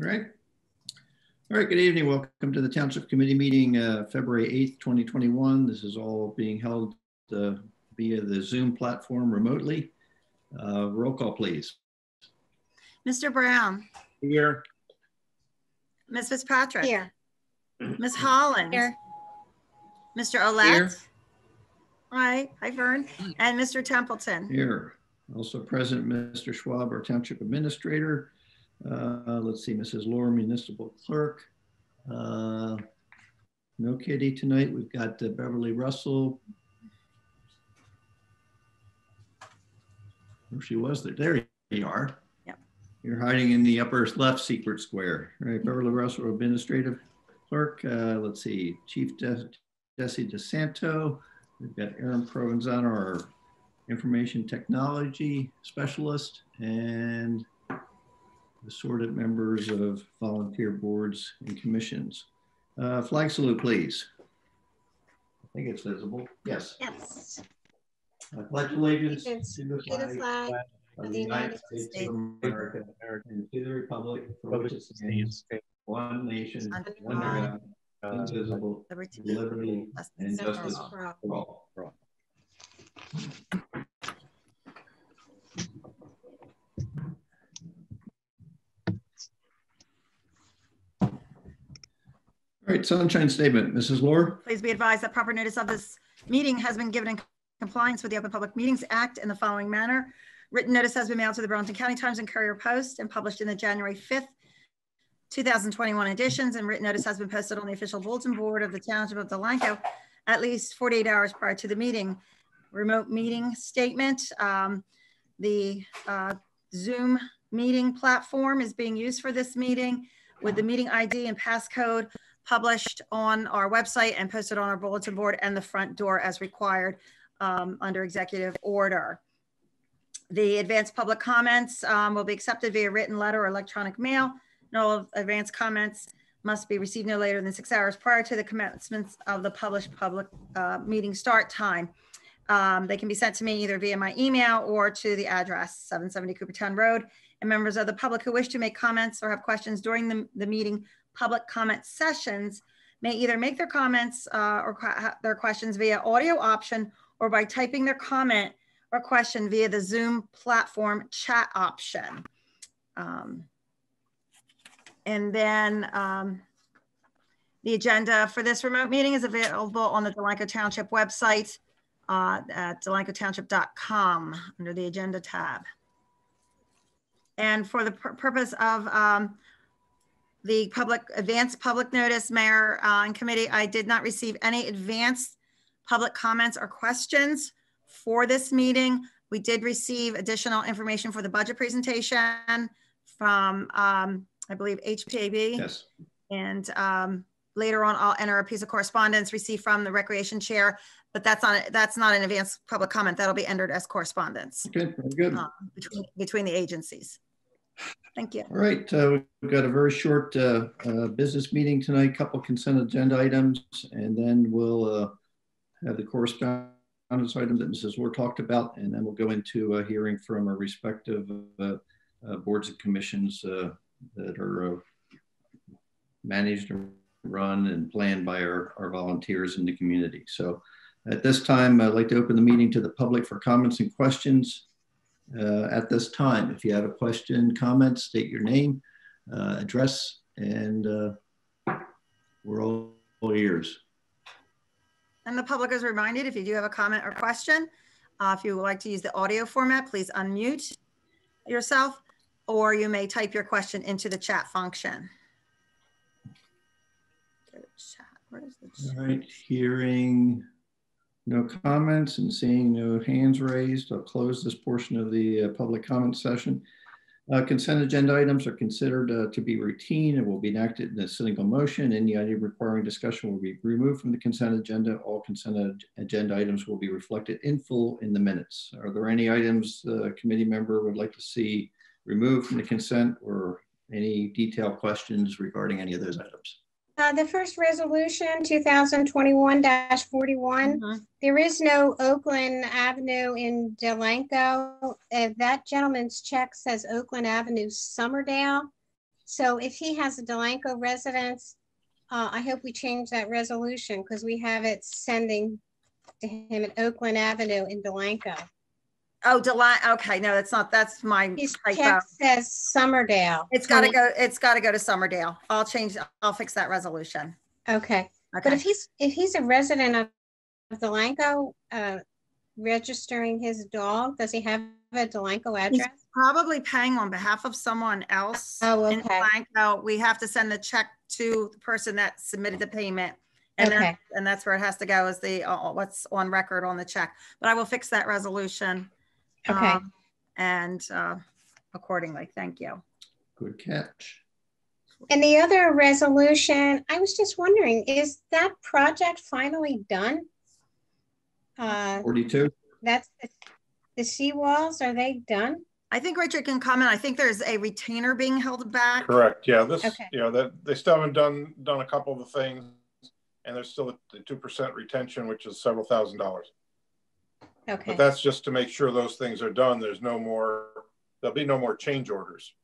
All right. All right, good evening. Welcome to the Township Committee meeting, uh, February 8th, 2021. This is all being held uh, via the Zoom platform remotely. Uh, roll call, please. Mr. Brown, Here. Ms. Fitzpatrick. Here. Ms. Holland. Here. Mr. Olet. Hi, hi Vern. And Mr. Templeton. Here. Also present, Mr. Schwab, our Township Administrator. Uh, let's see, Mrs. Laura, Municipal Clerk. Uh, no Kitty tonight. We've got uh, Beverly Russell. Where she was there. There you are. Yep. You're hiding in the upper left secret square, right? Beverly Russell, Administrative Clerk. Uh, let's see, Chief De Desi DeSanto. We've got Aaron Provenzano, our Information Technology Specialist, and assorted members of volunteer boards and commissions. Uh, flag salute, please. I think it's visible. Yes. Yes. I pledge allegiance Allegiance to the flag flag of the United States of America and to the republic for which it stands, one nation, Under under God, God, indivisible, Liberty. with liberty and and justice all. for all. Right, sunshine statement, Mrs. Lohr. Please be advised that proper notice of this meeting has been given in compliance with the Open Public Meetings Act in the following manner. Written notice has been mailed to the Burlington County Times and Courier Post and published in the January 5th, 2021 editions, and written notice has been posted on the official bulletin board of the Township of Delanco at least 48 hours prior to the meeting. Remote meeting statement. um, The uh, Zoom meeting platform is being used for this meeting with the meeting ID and passcode published on our website and posted on our bulletin board and the front door as required um, under executive order. The advanced public comments um, will be accepted via written letter or electronic mail. No advanced comments must be received no later than six hours prior to the commencement of the published public uh, meeting start time. Um, They can be sent to me either via my email or to the address 770 Coopertown Road. And members of the public who wish to make comments or have questions during the, the meeting, public comment sessions may either make their comments uh, or que- their questions via audio option or by typing their comment or question via the Zoom platform chat option. Um, and then um, the agenda for this remote meeting is available on the Delanco Township website uh, at delancotownship.com under the agenda tab. And for the pur- purpose of um, the public, advanced public notice, Mayor uh, and committee, I did not receive any advanced public comments or questions for this meeting. We did receive additional information for the budget presentation from, um, I believe, HPAB. Yes. And um, later on, I'll enter a piece of correspondence received from the recreation chair, but that's not, that's not an advanced public comment. That'll be entered as correspondence Okay, very good. uh, between, between the agencies. Thank you. All right, uh, we've got a very short uh, uh, business meeting tonight, couple of consent agenda items, and then we'll uh, have the correspondence item that Mrs. Lohr talked about, and then we'll go into a hearing from our respective uh, uh, boards and commissions uh, that are uh, managed and run and planned by our, our volunteers in the community. So at this time, I'd like to open the meeting to the public for comments and questions uh, at this time. If you have a question, comment, state your name, uh, address, and uh, we're all, all ears. And the public is reminded, if you do have a comment or question, uh, if you would like to use the audio format, please unmute yourself, or you may type your question into the chat function. Go to chat. Where is the chat? All right, hearing no comments and seeing no hands raised, I'll close this portion of the uh, public comment session. Uh, Consent agenda items are considered uh, to be routine and will be enacted in a single motion. Any item requiring discussion will be removed from the consent agenda. All consent ag- agenda items will be reflected in full in the minutes. Are there any items the committee member would like to see removed from the consent or any detailed questions regarding any of those items? Uh, the first resolution, two thousand twenty-one forty-one, Mhm. there is no Oakland Avenue in Delanco. Uh, that gentleman's check says Oakland Avenue, Summerdale. So if he has a Delanco residence, uh, I hope we change that resolution because we have it sending to him at Oakland Avenue in Delanco. Oh, Deli, okay, no, that's not, that's my His typo. says Summerdale. It's gotta go, it's gotta go to Summerdale. I'll change, I'll fix that resolution. Okay, okay. but if he's, if he's a resident of Delanco, uh, registering his dog, does he have a Delanco address? probably paying on behalf of someone else. Oh, in okay. Blanco. We have to send the check to the person that submitted the payment. And Okay. and that's where it has to go is the, uh, what's on record on the check. But I will fix that resolution. Okay, um, And uh, accordingly, thank you. Good catch. and the other resolution, I was just wondering, is that project finally done? Uh, 42? that's, the- the seawalls, are they done? I think Richard can comment. I think there's a retainer being held back. Correct, yeah, this, Okay. you know, that, they still haven't done, done a couple of the things. And there's still the two percent retention, which is several thousand dollars. Okay, But that's just to make sure those things are done. There's no more, there'll be no more change orders.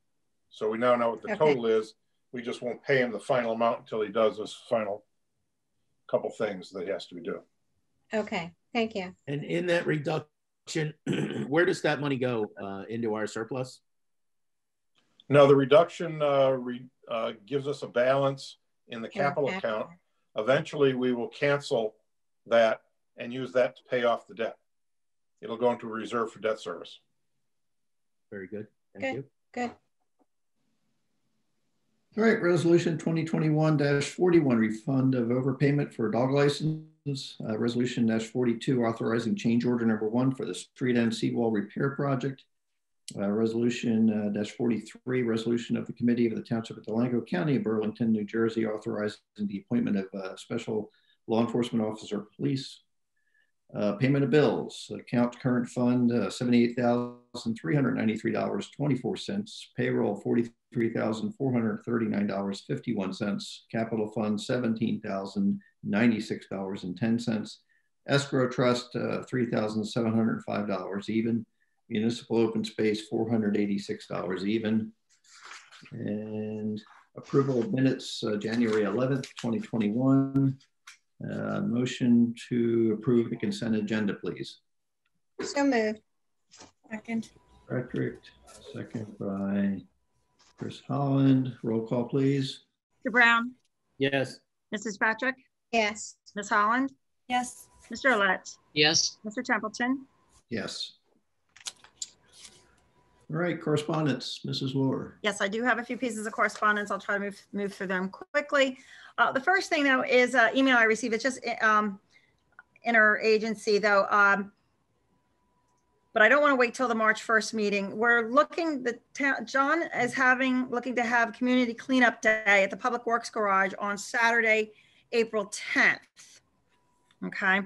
So we now know what the Okay. total is. We just won't pay him the final amount until he does this final couple things that he has to do. okay, thank you. And in that reduction, where does that money go? Uh, into our surplus? No, the reduction, uh, re, uh, gives us a balance in the capital capital. account. Eventually, we will cancel that and use that to pay off the debt. It'll go into a reserve for debt service. Very good. Good. Thank you. Good. All right, resolution 2021-41, refund of overpayment for a dog license. Uh, resolution dash forty-two, authorizing change order number one for the street end seawall repair project. Uh, resolution uh, dash forty-three, resolution of the committee of the township of Delanco County of Burlington, New Jersey, authorizing the appointment of a special law enforcement officer, police. Uh, payment of bills, account current fund, uh, seventy-eight thousand, three hundred ninety-three dollars, twenty-four cents, payroll, forty-three thousand, four hundred thirty-nine dollars, fifty-one cents, capital fund, seventeen thousand, ninety-six dollars and ten cents, escrow trust, uh, three thousand, seven hundred five dollars even, municipal open space, four hundred eighty-six dollars even, and approval of minutes, uh, January eleventh, twenty twenty-one. Uh, motion to approve the consent agenda, please. So moved. Second. Frederick, second by Chris Holland. Roll call, please. Mr. Brown, Yes. Mrs. Patrick, Yes, Ms. Holland, yes, Mr. Olet, yes, Mr. Templeton. Yes. All right, correspondence, Mrs. Ward. Yes, I do have a few pieces of correspondence. I'll try to move, move through them quickly. Uh, the first thing though is an email I received. It's just, um, interagency though. Um, but I don't want to wait till the March 1st meeting. We're looking, the John is having, looking to have community cleanup day at the Public Works Garage on Saturday, April 10th. Okay.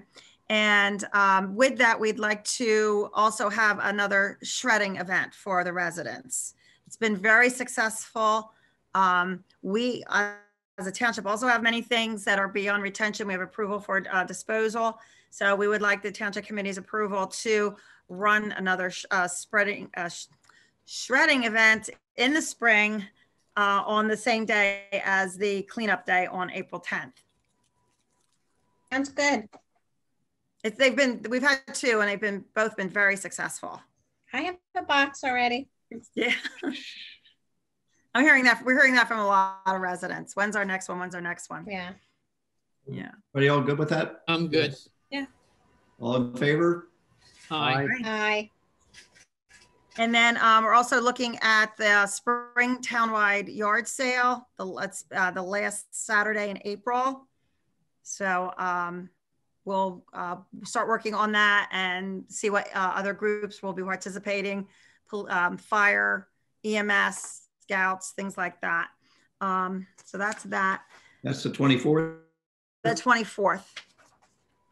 And um, with that, we'd like to also have another shredding event for the residents. It's been very successful. Um, we, uh, as a township, also have many things that are beyond retention. We have approval for uh, disposal. So we would like the township committee's approval to run another uh, spreading, uh, sh- shredding event in the spring uh, on the same day as the cleanup day on April 10th. sounds good. It's, they've been, we've had two and they've been, both been very successful. I have a box already. Yeah. I'm hearing that, we're hearing that from a lot of residents. When's our next one? When's our next one? Yeah. Yeah. Are you all good with that? I'm good. Yeah. All in favor? Aye. Aye. And then um, we're also looking at the spring townwide yard sale, the, let's, uh, the last Saturday in April. So um, we'll uh, start working on that and see what uh, other groups will be participating, um, fire, EMS, scouts, things like that. Um, so that's that. That's the 24th. The 24th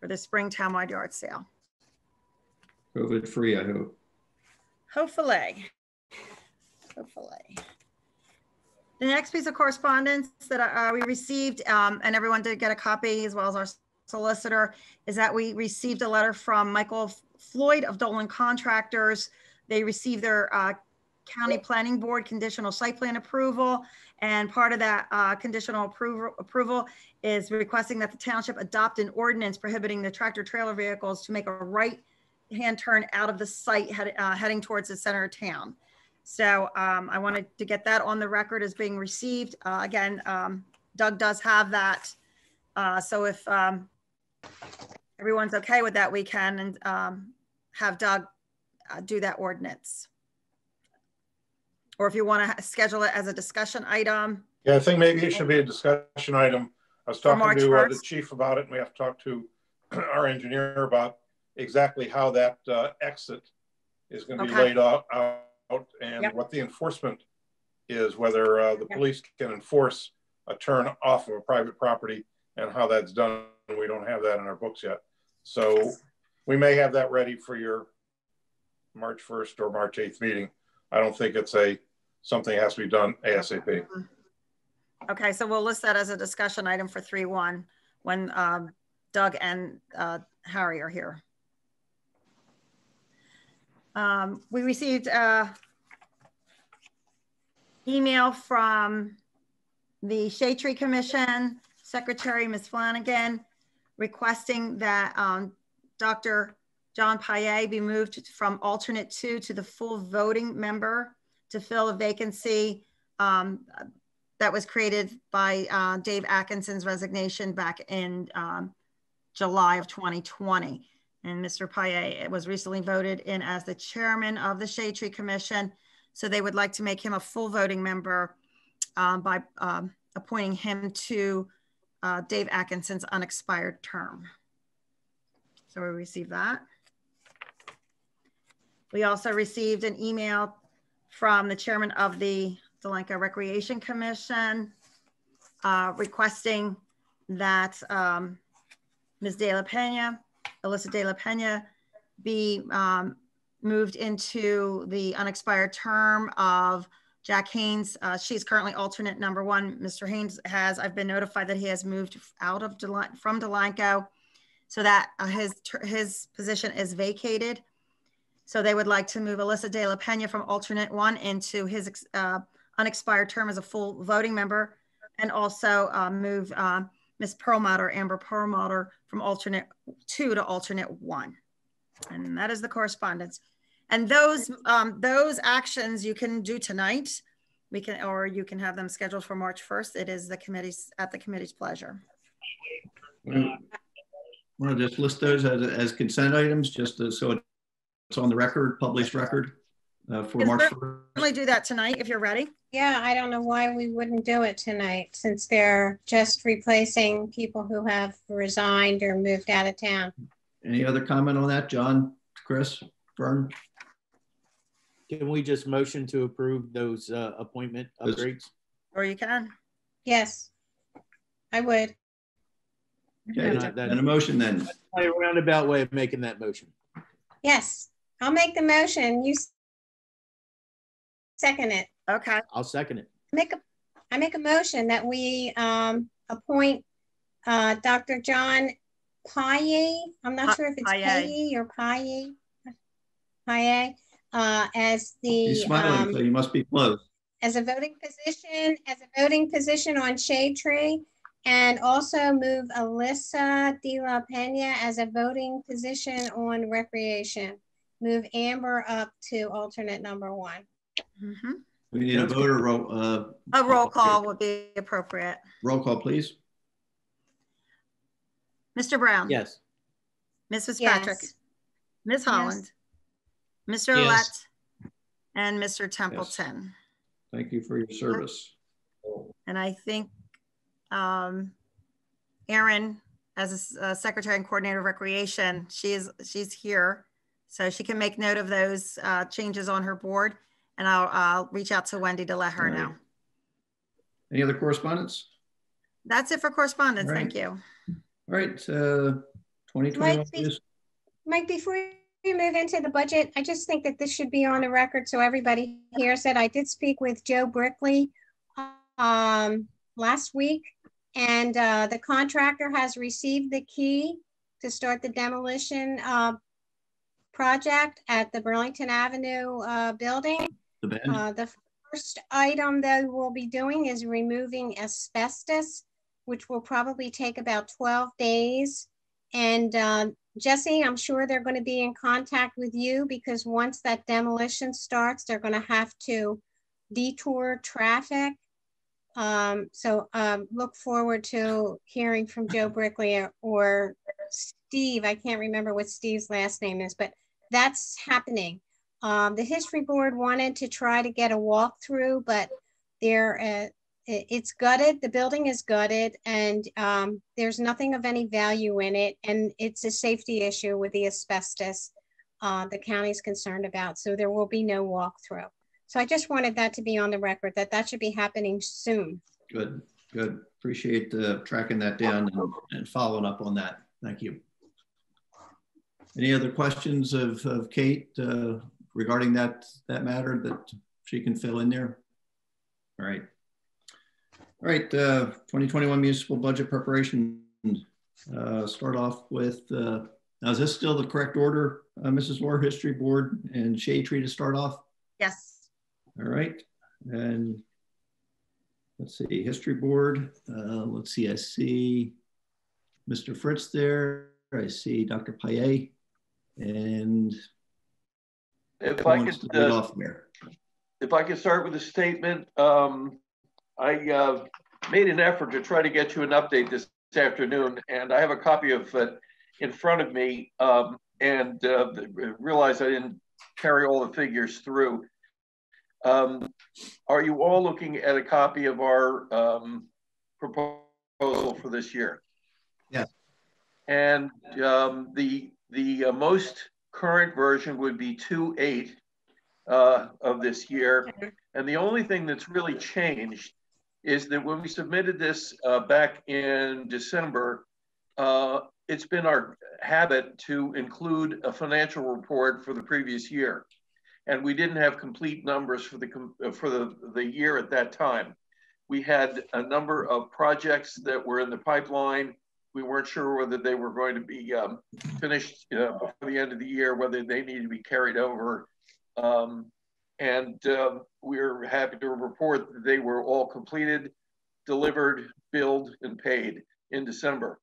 for the spring townwide yard sale. COVID-free, I hope. Hopefully. Hopefully. The next piece of correspondence that uh, we received, um, and everyone did get a copy as well as our solicitor, is that we received a letter from Michael Floyd of Dolan Contractors. They received their uh, County Planning Board conditional site plan approval. And part of that uh, conditional approval, approval is requesting that the township adopt an ordinance prohibiting the tractor trailer vehicles to make a right-hand turn out of the site head- uh, heading towards the center of town. So um, I wanted to get that on the record as being received. Uh, Again, um, Doug does have that. Uh, So if um, everyone's okay with that, we can and um, have Doug uh, do that ordinance. Or if you want to schedule it as a discussion item, Yeah, I think maybe it should be a discussion item. I was talking to uh, the chief about it and we have to talk to our engineer about exactly how that uh, exit is going to be laid out out and Yep. what the enforcement is, whether uh, the Yep. police can enforce a turn off of a private property and how that's done. We don't have that in our books yet. So we may have that ready for your March 1st or March 8th meeting. I don't think it's a, something has to be done ASAP. okay, so we'll list that as a discussion item for three one when um, Doug and uh, Harry are here. Um, We received an email from the Shade Tree Commission, Secretary Ms. Flanagan, requesting that um, Dr. John Paye be moved from alternate two to the full voting member to fill a vacancy um, that was created by uh, Dave Atkinson's resignation back in um, July of 2020. And Mr. Paye was recently voted in as the chairman of the Shade Tree Commission. So they would like to make him a full voting member um, by um, appointing him to uh, Dave Atkinson's unexpired term. So we received that. We also received an email from the chairman of the Delanco Recreation Commission uh, requesting that um, Ms. De La Pena, Alyssa De La Pena, be um, moved into the unexpired term of Jack Haynes. Uh, she's currently alternate number one. Mr. Haynes has, I've been notified that he has moved out of, Delan- from Delanco so that uh, his, his position is vacated. So they would like to move Alyssa De La Pena from alternate one into his uh, unexpired term as a full voting member and also uh, move uh, Ms. Perlmutter, Amber Perlmutter from alternate two to alternate one. And that is the correspondence. And those, um, those actions you can do tonight. We can, or you can have them scheduled for March 1st. It is the committee's, at the committee's pleasure. Want to just list those as, as consent items, just to- so it's on the record, published record uh, for March sir. 1st. Certainly do that tonight if you're ready. Yeah, I don't know why we wouldn't do it tonight since they're just replacing people who have resigned or moved out of town. Any other comment on that, John, Chris, Vern? Can we just motion to approve those uh, appointment Yes. upgrades? Or you can. Yes, I would. Okay, Uh, that- and a motion then. A roundabout way of making that motion. Yes, I'll make the motion. You second it. Okay. I'll second it. Make a, I make a motion that we um, appoint uh, Dr. John Paye. I'm Pa- not sure if it's Paye. Paye or Paye. Paye, uh, as He's the, smiling, so um, you must be close. as a voting position, as a voting position on Shade Tree. And also move Alyssa De La Pena as a voting position on Recreation. Move Amber up to alternate number one. Mhm. We need a voter roll, uh, A roll call would be appropriate. roll call, please. Mr. Brown. Yes. Ms. Fitzpatrick. Yes. Ms. Holland. Yes. Mr. Yes. Olet. And Mr. Templeton. Yes. Thank you for your service. And I think um, Erin, as a s- a Secretary and Coordinator of Recreation, she is, she's here. So she can make note of those uh, changes on her board. And I'll, I'll reach out to Wendy to let her All right. know. Any other correspondence? That's it for correspondence. All right. Thank you. All right, uh, 2021. Mike, please. please. Mike, before you move into the budget, I just think that this should be on the record so everybody hears it. I did speak with Joe Brickley um, last week, and uh, the contractor has received the key to start the demolition uh, project at the Burlington Avenue uh, building. The? Uh, the first item that we'll be doing is removing asbestos, which will probably take about 12 days. And uh, Jesse, I'm sure they're going to be in contact with you because once that demolition starts, they're going to have to detour traffic. Um, so um, look forward to hearing from Joe Brickley or, or Steve. I can't remember what Steve's last name is, but that's happening. Um, the history board wanted to try to get a walkthrough, but they're uh, it's gutted. The building is gutted, and um, there's nothing of any value in it, and it's a safety issue with the asbestos uh, the county's concerned about. So there will be no walkthrough. So I just wanted that to be on the record that that should be happening soon. Good, good. Appreciate uh, tracking that down and, and following up on that. Thank you. Any other questions of, of Kate uh, regarding that, that matter that she can fill in there? All right. All right, uh, 2021 municipal budget preparation. Uh, start off with, uh, now is this still the correct order, uh, Mrs. Moore, History Board and Shade Tree to start off? Yes. All right, and let's see, History Board. Uh, let's see, I see Mr. Fritz there. I see Dr. Payet. And if I could, uh, off there. if I could start with a statement, um, I uh, made an effort to try to get you an update this afternoon, and I have a copy of it in front of me, um, and uh, realized I didn't carry all the figures through. Um, are you all looking at a copy of our um, proposal for this year? Yes. And um, the the uh, most current version would be 2.8 uh, of this year. And the only thing that's really changed is that when we submitted this uh, back in December, uh, it's been our habit to include a financial report for the previous year. And we didn't have complete numbers for the, for the, the year at that time. We had a number of projects that were in the pipeline we weren't sure whether they were going to be um, finished uh, before the end of the year, whether they needed to be carried over. Um, and um, we're happy to report that they were all completed, delivered, billed, and paid in December.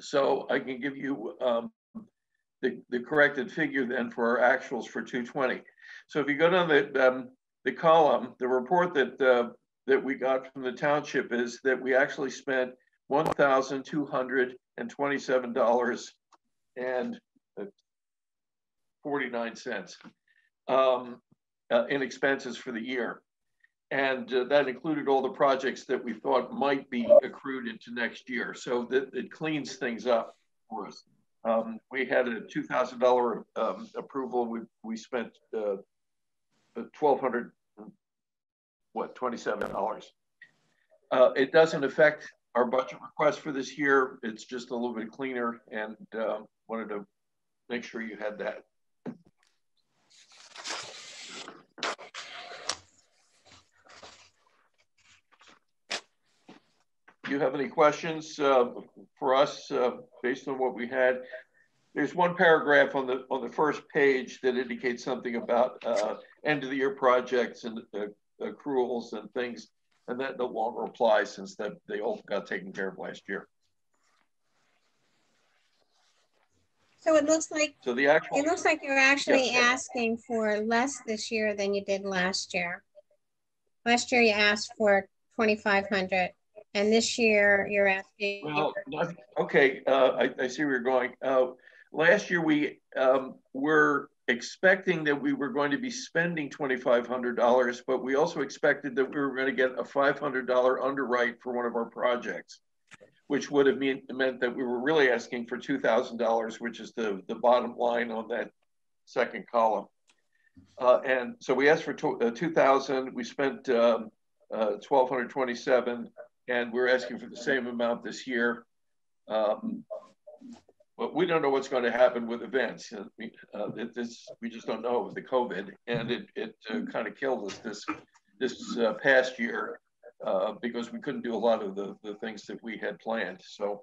So I can give you um, the, the corrected figure then for our actuals for 220. So if you go down the, um, the column, the report that, uh, that we got from the township is that we actually spent $1,227 and 49 cents um, uh, in expenses for the year. And uh, that included all the projects that we thought might be accrued into next year. So that it cleans things up for us. Um, we had a $2,000 um, approval. We, we spent uh, 1200 what, $27. Uh, it doesn't affect our budget request for this year. It's just a little bit cleaner and uh, wanted to make sure you had that. Do you have any questions uh, for us uh, based on what we had? There's one paragraph on the on the first page that indicates something about uh, end of the year projects and uh, accruals and things and that no longer applies since that they all got taken care of last year. So it looks like so the actual it looks like you're actually yes, asking for less this year than you did last year. Last year you asked for 2,500 and this year you're asking. Well, okay, uh, I, I, see where you're going. Uh, last year we um, were expecting that we were going to be spending $2,500, but we also expected that we were going to get a $500 underwrite for one of our projects, which would have mean, meant that we were really asking for $2,000, which is the, the bottom line on that second column. Uh, and so we asked for uh, 2,000, we spent um, uh, 1,227, and we're asking for the same amount this year. Um, but we don't know what's going to happen with events. We, uh, this, we just don't know with the COVID, and it, it uh, kind of killed us this this uh, past year uh, because we couldn't do a lot of the, the things that we had planned. So.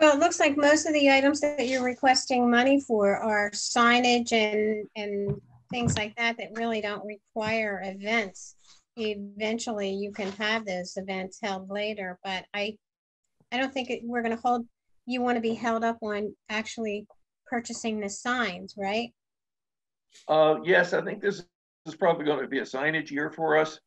Well, it looks like most of the items that you're requesting money for are signage and, and things like that that really don't require events. Eventually, you can have those events held later, but I, I don't think it- we're gonna hold, you want to be held up on actually purchasing the signs, right? Uh, yes, I think this is probably going to be a signage year for us.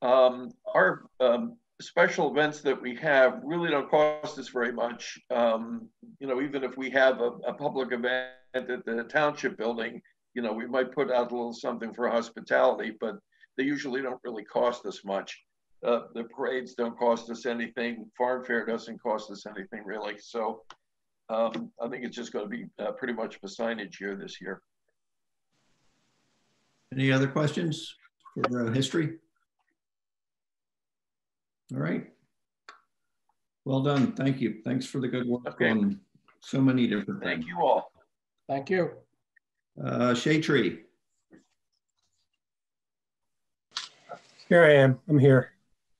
Um, our, um, special events that we have really don't cost us very much. Um, you know, even if we have a, a public event at the township building, you know, we might put out a little something for hospitality, but they usually don't really cost us much. Uh, the parades don't cost us anything. Farm fair doesn't cost us anything really. So, um, I think it's just going to be uh, pretty much a signage year this year. Any other questions for uh, history? All right. Well done. Thank you. Thanks for the good work Okay. on so many different Thank things. you all. Thank you. Uh, Shade Tree. Here I am. I'm here.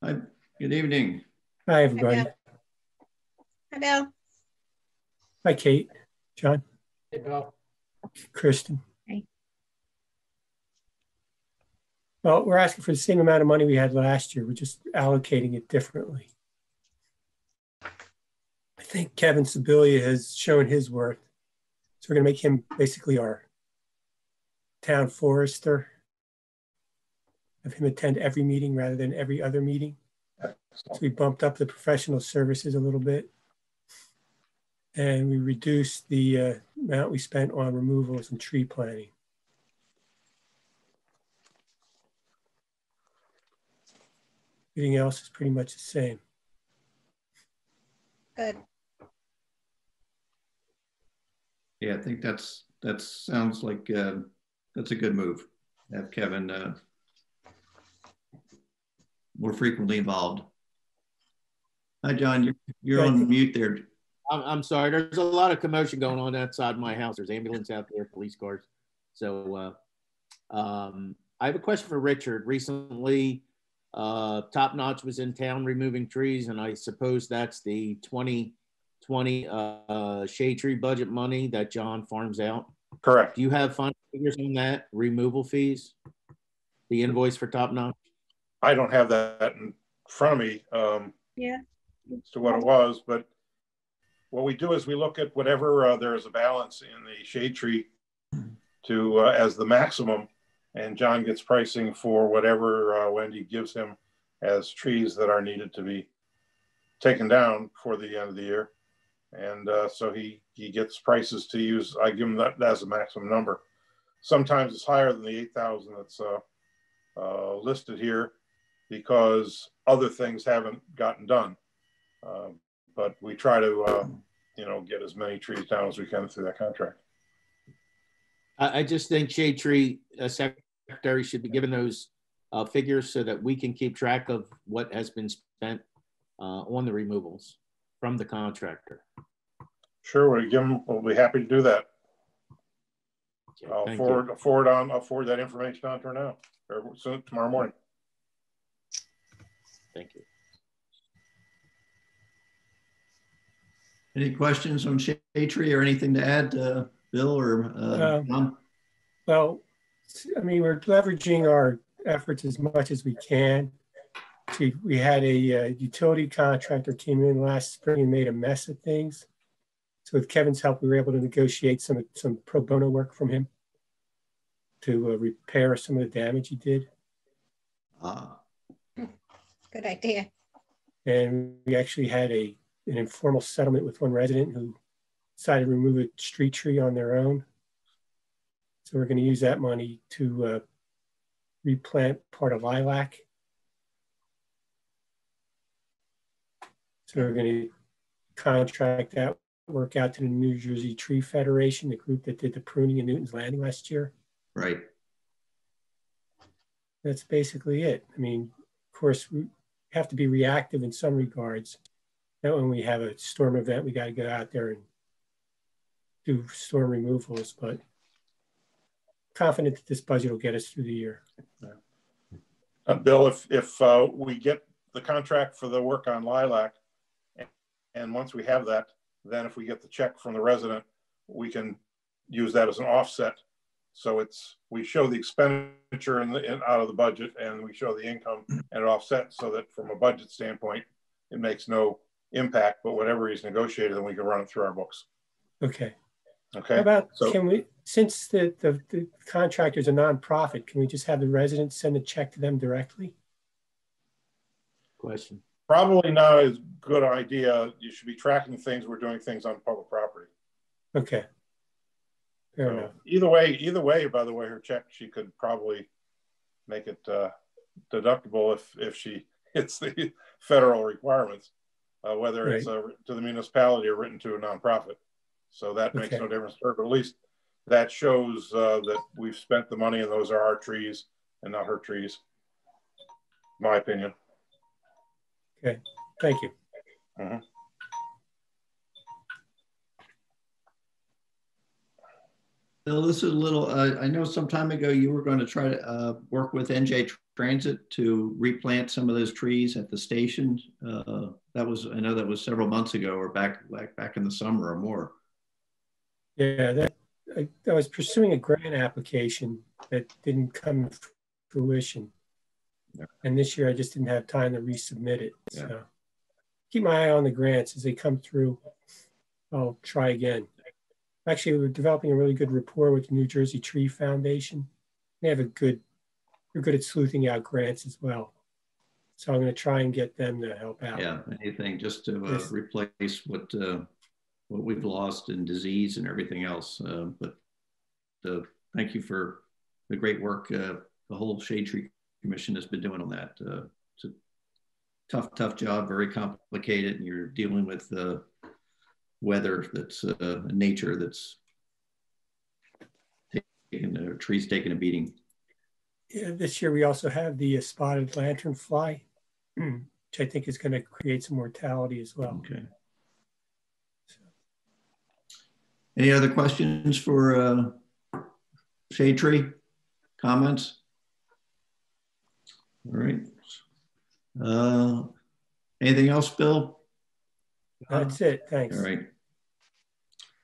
Hi, good evening. Hi, everybody. Bill. Hi, Bill. Hi, Kate, John, Hey, Bill. Kristen. Hey. Well, we're asking for the same amount of money we had last year. We're just allocating it differently. I think Kevin Sibilia has shown his worth. So we're going to make him basically our town forester. Have him attend every meeting rather than every other meeting. So we bumped up the professional services a little bit. And we reduced the uh, amount we spent on removals and tree planting. Everything else is pretty much the same. Good. Yeah, I think that's, that sounds like, uh, that's a good move. Have Kevin, uh, more frequently involved. Hi, John, you're, you're on mute there. I'm, I'm sorry. There's a lot of commotion going on outside my house. There's ambulance out there, police cars. So, uh, um, I have a question for Richard. Recently, uh, Top Notch was in town removing trees, and I suppose that's the 2020 uh, shade tree budget money that John farms out. Correct. Do you have fund figures on that? Removal fees? The invoice for Top Notch? I don't have that in front of me. Um, Yeah. as to what it was, but what we do is we look at whatever uh, there is a balance in the shade tree to uh, as the maximum, and John gets pricing for whatever uh, Wendy gives him as trees that are needed to be taken down for the end of the year, and uh, so he he gets prices to use. I give him that as a maximum number. Sometimes it's higher than the eight thousand that's uh, uh, listed here because other things haven't gotten done. Um, but we try to, uh, you know, get as many trees down as we can through that contract. I, I just think Shade Tree uh, Secretary should be given those uh, figures so that we can keep track of what has been spent uh, on the removals from the contractor. Sure, we'll give them, we'll be happy to do that. Okay, I'll you. forward, forward on, I'll forward that information on to her now, or soon, tomorrow morning. Thank you. Any questions on Shade Tree or anything to add, uh, Bill or, uh, Um, Tom? Well, I mean, we're leveraging our efforts as much as we can. We, we had a uh, utility contractor came in last spring and made a mess of things. So with Kevin's help, we were able to negotiate some, some pro bono work from him to uh, repair some of the damage he did. Ah, Good idea. And we actually had a, an informal settlement with one resident who decided to remove a street tree on their own. So we're going to use that money to uh, replant part of lilac. So we're going to contract that work out to the New Jersey Tree Foundation, the group that did the pruning in Newton's Landing last year. right. That's basically it. I mean, of course, we have to be reactive in some regards. That when we have a storm event, we got to go out there and do storm removals, but confident that this budget will get us through the year. Uh, Bill, if, if, uh, we get the contract for the work on lilac, and, and once we have that, then if we get the check from the resident, we can use that as an offset So it's, we show the expenditure in the, in, out of the budget and we show the income and it offsets so that from a budget standpoint, it makes no impact, but whatever is negotiated, then we can run it through our books. Okay. Okay. How Okay, about, so- can we, since the, the, the contractor's a nonprofit, can we just have the residents send a check to them directly? Question. probably not as good idea. You should be tracking things. We're doing things on public property. Okay. Either way, either way, by the way, her check, she could probably make it uh, deductible if, if she hits the federal requirements, uh, whether it's uh, to the municipality or written to a nonprofit. So that makes Okay. no difference to her, but at least that shows uh, that we've spent the money and those are our trees and not her trees. My opinion. Okay. Thank you. Bill, this is a little, uh, I know some time ago you were going to try to uh, work with NJ Transit to replant some of those trees at the station. Uh, that was, I know that was several months ago or back, back, back in the summer or more. Yeah, that, I, I was pursuing a grant application that didn't come to fruition. Yeah. And this year I just didn't have time to resubmit it. Yeah. So keep my eye on the grants as they come through. I'll try again. Actually, we're developing a really good rapport with the New Jersey Tree Foundation. They have a good, they're good at sleuthing out grants as well. So I'm going to try and get them to help out. Yeah, anything just to uh, Yes. replace what, uh, what we've lost in disease and everything else. Uh, But uh, thank you for the great work uh, the whole Shade Tree Commission has been doing on that. Uh, It's a tough, tough job, very complicated, and you're dealing with uh, weather that's, uh, nature that's taking, the trees taking a beating. Yeah, this year we also have the uh, spotted lanternfly, which I think is going to create some mortality as well. Okay. Any other questions for uh, Shade Tree? Comments? All right. Uh, anything else, Bill? That's it. Thanks. All right.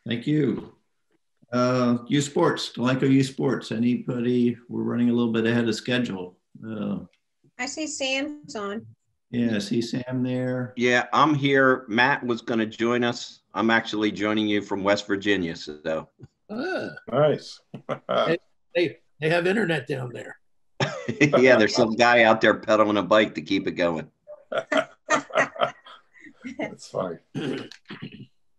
Thank you. Uh, Youth Sports, Delanco Youth Sports. Anybody? We're running a little bit ahead of schedule. Uh, I see Sam's on. yeah, I see Sam there. Yeah, I'm here. Matt was going to join us. I'm actually joining you from West Virginia. So, Ah, Nice. they, they have internet down there. yeah, there's some guy out there pedaling a bike to keep it going. That's fine. Do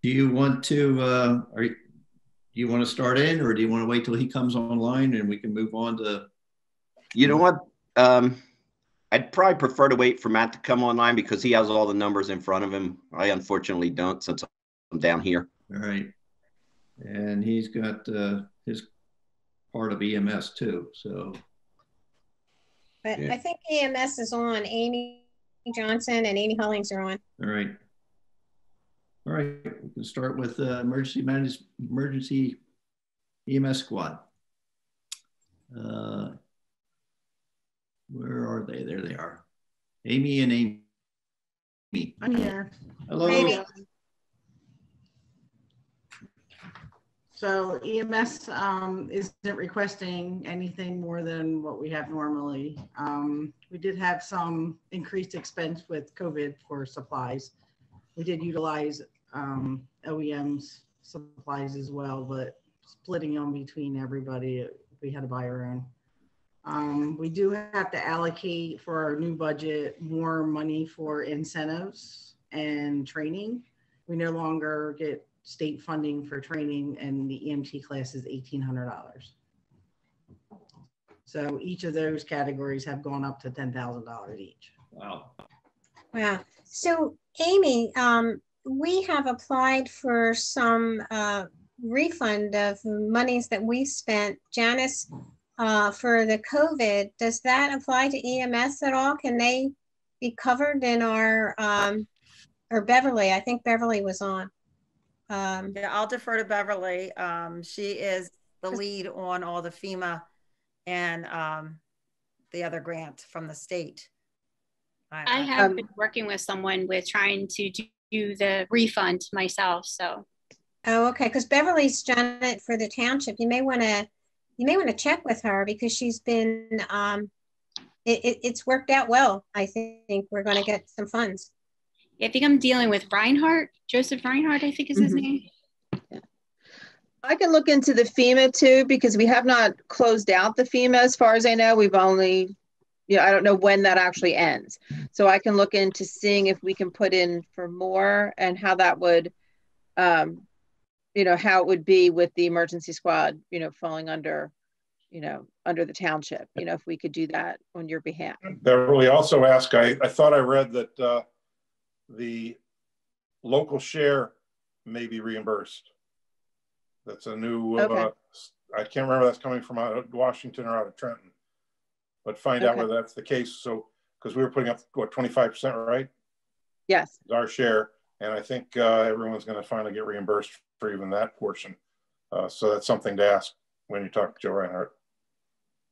you want to? Uh, are you, do you want to start in, or do you want to wait till he comes online and we can move on to? You know what? Um, I'd probably prefer to wait for Matt to come online because he has all the numbers in front of him. I unfortunately don't since I'm down here. All right. And he's got uh, his part of EMS too. So, But Yeah. I think EMS is on. Amy Johnson and Amy Hollings are on. all right. All right. We can start with uh, emergency managed emergency EMS squad. Uh, where are they? There they are. Amy and Amy. I'm here. Hello. Amy. So EMS um, isn't requesting anything more than what we have normally. Um, We did have some increased expense with COVID for supplies. We did utilize um, OEM's supplies as well, but splitting them between everybody, we had to buy our own. Um, We do have to allocate for our new budget more money for incentives and training. We no longer get state funding for training and the EMT class is eighteen hundred dollars. So each of those categories have gone up to ten thousand dollars each. Wow. Wow. So Amy, um, we have applied for some uh, refund of monies that we spent. Janice, uh, for the COVID, does that apply to EMS at all? Can they be covered in our, um, or Beverly? I think Beverly was on. Um, Yeah, I'll defer to Beverly. Um, she is the lead on all the FEMA and um, the other grant from the state. I have Um, been working with someone with trying to do- do the refund myself. So Oh, okay, because Beverly's done it for the township. You may want to you may want to check with her because she's been, um, it, it, it's worked out well. I think we're going to get some funds. Yeah, I think I'm dealing with Reinhardt, Joseph Reinhardt, I think is his Mhm. name. I can look into the FEMA too, because we have not closed out the FEMA as far as I know. We've only, yeah, I don't know when that actually ends. So I can look into seeing if we can put in for more and how that would, um, you know, how it would be with the emergency squad, you know, falling under, you know, under the township, you know, if we could do that on your behalf. Beverly also asked, I, I thought I read that uh, the local share may be reimbursed. That's a new, uh, Okay. I can't remember that's coming from out of Washington or out of Trenton. But find out whether that's the case. So, because we were putting up, what, 25%, right? Yes. Is our share. And I think uh, everyone's going to finally get reimbursed for even that portion. Uh, So that's something to ask when you talk to Joe Reinhardt.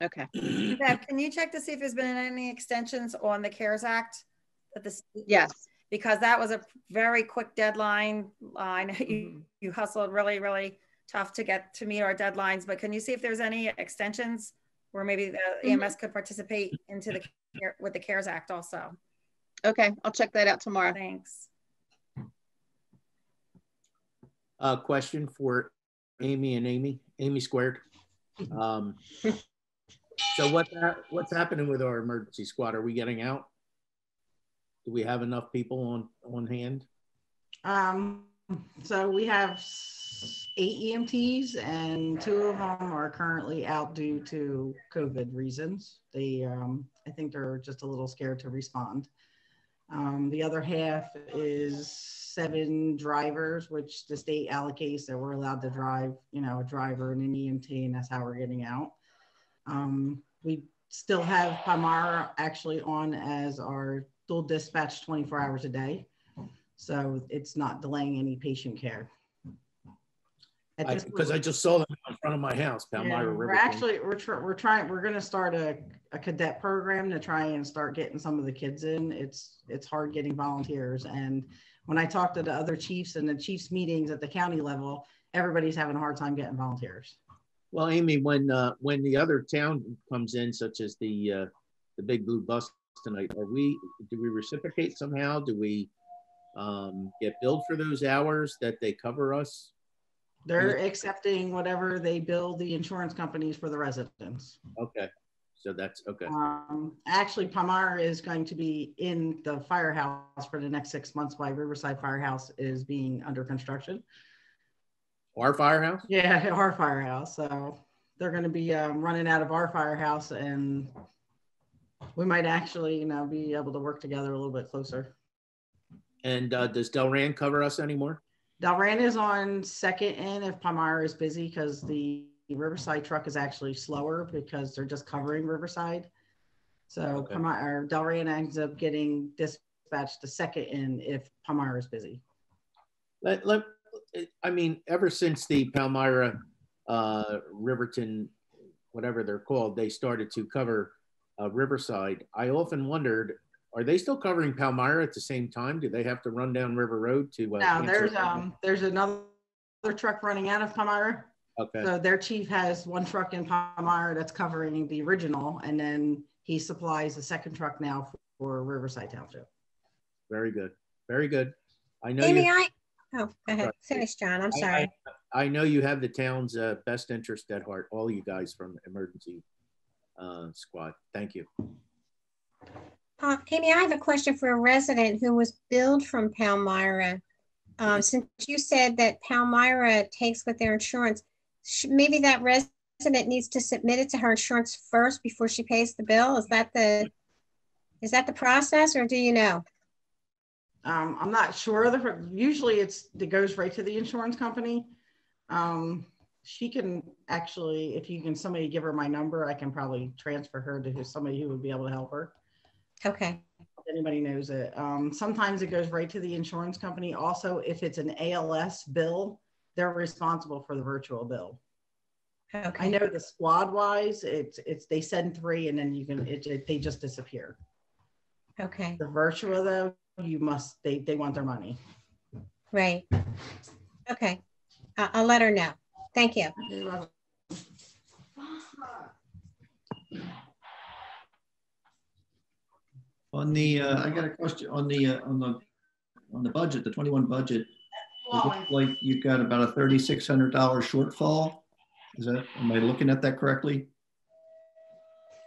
Okay. Deb, can you check to see if there's been any extensions on the CARES Act? That the Yes. Because that was a very quick deadline. I know you, Mhm. you hustled really, really tough to get to meet our deadlines, but can you see if there's any extensions where maybe the. EMS could participate into the, care- with the CARES Act also? Okay. I'll check that out tomorrow. Thanks. A question for Amy and Amy, Amy squared. Um, so what, hap- what's happening with our emergency squad? Are we getting out? Do we have enough people on, on hand? Um, so we have eight EMTs and two of them are currently out due to COVID reasons. They, um, I think they're just a little scared to respond. Um, the other half is seven drivers, which the state allocates that we're allowed to drive, you know, a driver and an EMT, and that's how we're getting out. Um, we still have Palmyra actually on as our dual dispatch 24 hours a day. So it's not delaying any patient care. Because I point- just saw them in front of my house, yeah, Palmyra We're actually, we're, tr- we're trying, we're gonna start a, a cadet program to try and start getting some of the kids in. It's, it's hard getting volunteers. And when I talk to the other chiefs and the chiefs meetings at the county level, everybody's having a hard time getting volunteers. Well, Amy, when, uh, when the other town comes in, such as the, uh, the big blue bus tonight, are we, do we reciprocate somehow? Do we, um, get billed for those hours that they cover us? They're accepting whatever they bill the insurance companies for the residents. Okay, so that's, okay. Um, actually, Palmyra is going to be in the firehouse for the next six months while Riverside Firehouse is being under construction. Our firehouse? Yeah, our firehouse. So they're going to be um, running out of our firehouse and we might actually, you know, be able to work together a little bit closer. And, uh, does Delran cover us anymore? Delran is on second in if Palmyra is busy because the Riverside truck is actually slower because they're just covering Riverside. So Okay. Palmyra, Delran ends up getting dispatched to second in if Palmyra is busy. Let, let, I mean, ever since the Palmyra, uh, Riverton, whatever they're called, they started to cover, uh, Riverside. I often wondered, are they still covering Palmyra at the same time? Do they have to run down River Road to? uh, Now, answer- there's, um, there's another truck running out of Palmyra. Okay, So their chief has one truck in Palmyra that's covering the original, and then he supplies the second truck now for Riverside Township. very good, very good. I know Amy, I, oh, go ahead. Finish, John. I'm I- sorry. I, I know you have the town's, uh, best interest at heart, all you guys from Emergency, uh, Squad. Thank you. Uh, Amy, I have a question for a resident who was billed from Palmyra. Um, since you said that Palmyra takes with their insurance, maybe that resident needs to submit it to her insurance first before she pays the bill? Is that the, is that the process or do you know? Um, I'm not sure. The, usually it's, it goes right to the insurance company. Um, she can actually, if you can, somebody give her my number, I can probably transfer her to somebody who would be able to help her. Okay, if anybody knows it. Um, sometimes it goes right to the insurance company. Also, if it's an ALS bill, they're responsible for the virtual bill. Okay. I know the squad wise, it's, it's, they send three and then you can, it, it- they just disappear. okay, The virtual though, you must, they, they want their money. right. Okay, I'll let her know. Thank you. On the, uh, I got a question on the, uh, on the, on the budget, the 21 budget. It looks like you've got about a $3,600 shortfall. Is that, am I looking at that correctly?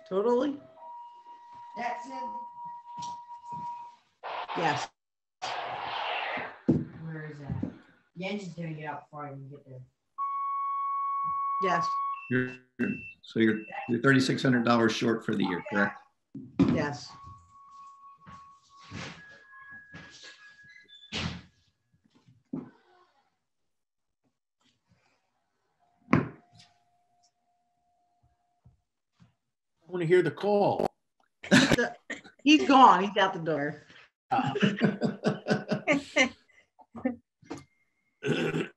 Totally? That's it. Yes. Where is that? Jens is doing it out before I even get there. Yes. You're, so you're, you're $3,600 short for the year, correct? Yes. I want to hear the call. He's gone. He's out the door. Ah.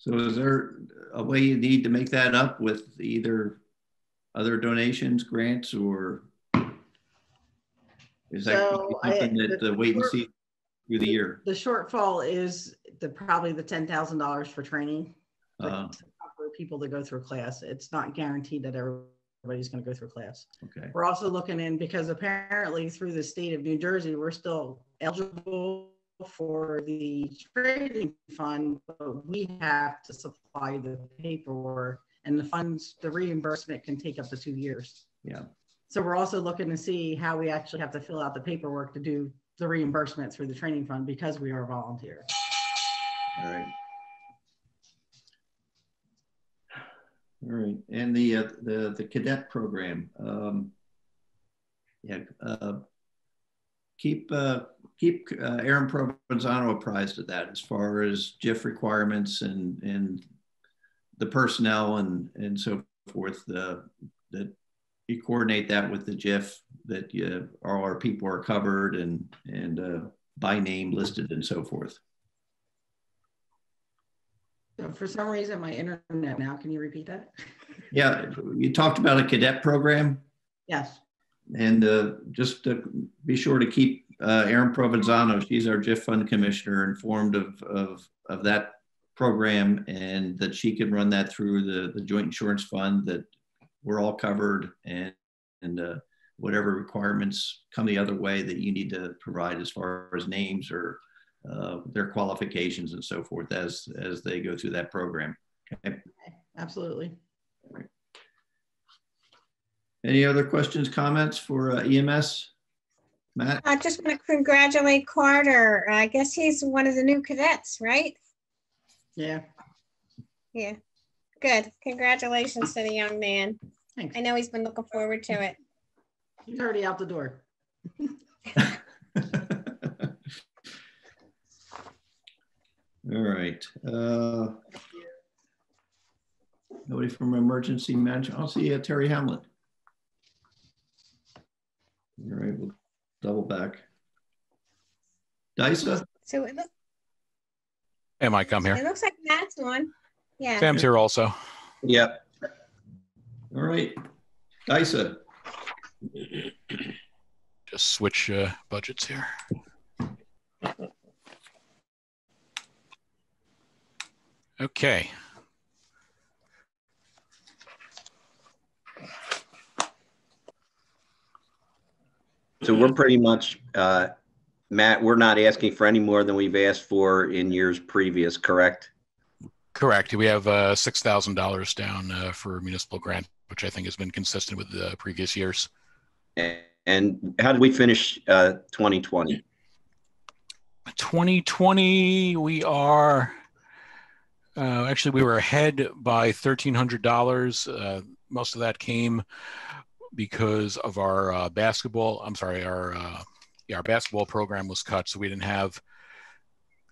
So is there a way you need to make that up with either other donations, grants, or is that So, I- something that uh, wait and see through the year? The shortfall is the, probably the ten thousand dollars for training. Uh, For people to go through class. It's not guaranteed that everybody's gonna go through class. Okay, We're also looking in, because apparently through the state of New Jersey, we're still eligible for the trading fund, but we have to supply the paperwork and the funds, the reimbursement can take up to two years. yeah, So we're also looking to see how we actually have to fill out the paperwork to do the reimbursement through the training fund because we are volunteers. all right. All right, and the, uh, the, the cadet program, um, yeah, uh, keep, uh, keep uh, Erin Provenzano apprised of that as far as JIF requirements and, and the personnel and, and so forth, uh, that you coordinate that with the JIF, that you, all our people are covered and, and uh, by name listed and so forth. So for some reason, my internet now, can you repeat that? Yeah, you talked about a cadet program. Yes, And uh, just to be sure to keep uh, Erin Provenzano, she's our JIF fund commissioner, informed of, of, of that program and that she can run that through the, the joint insurance fund, that we're all covered and, and uh, whatever requirements come the other way that you need to provide as far as names or uh, their qualifications and so forth as, as they go through that program. Okay. absolutely. Any other questions, comments for uh, EMS? Matt? I just want to congratulate Carter. I guess he's one of the new cadets, right? Yeah, Yeah. Good. Congratulations to the young man. thanks. I know he's been looking forward to it. He's already out the door. All right. Uh, Nobody from emergency management. I'll see uh, Terry Hamlin. All right, we'll double back. Dysa? So it, look, Hey, Mike, I'm it looks like Matt's on. Yeah. Sam's here also. Yep. All right. Dysa? Just switch uh, budgets here. Okay. So we're pretty much, uh, Matt, we're not asking for any more than we've asked for in years previous, correct? Correct. We have uh, $6,000 down uh, for municipal grant, which I think has been consistent with the previous years. And- And how did we finish uh, 2020? 2020, we are uh, actually we were ahead by $1,300. Uh, most of that came because of our uh, basketball. I'm sorry, our uh, yeah, our basketball program was cut, so we didn't have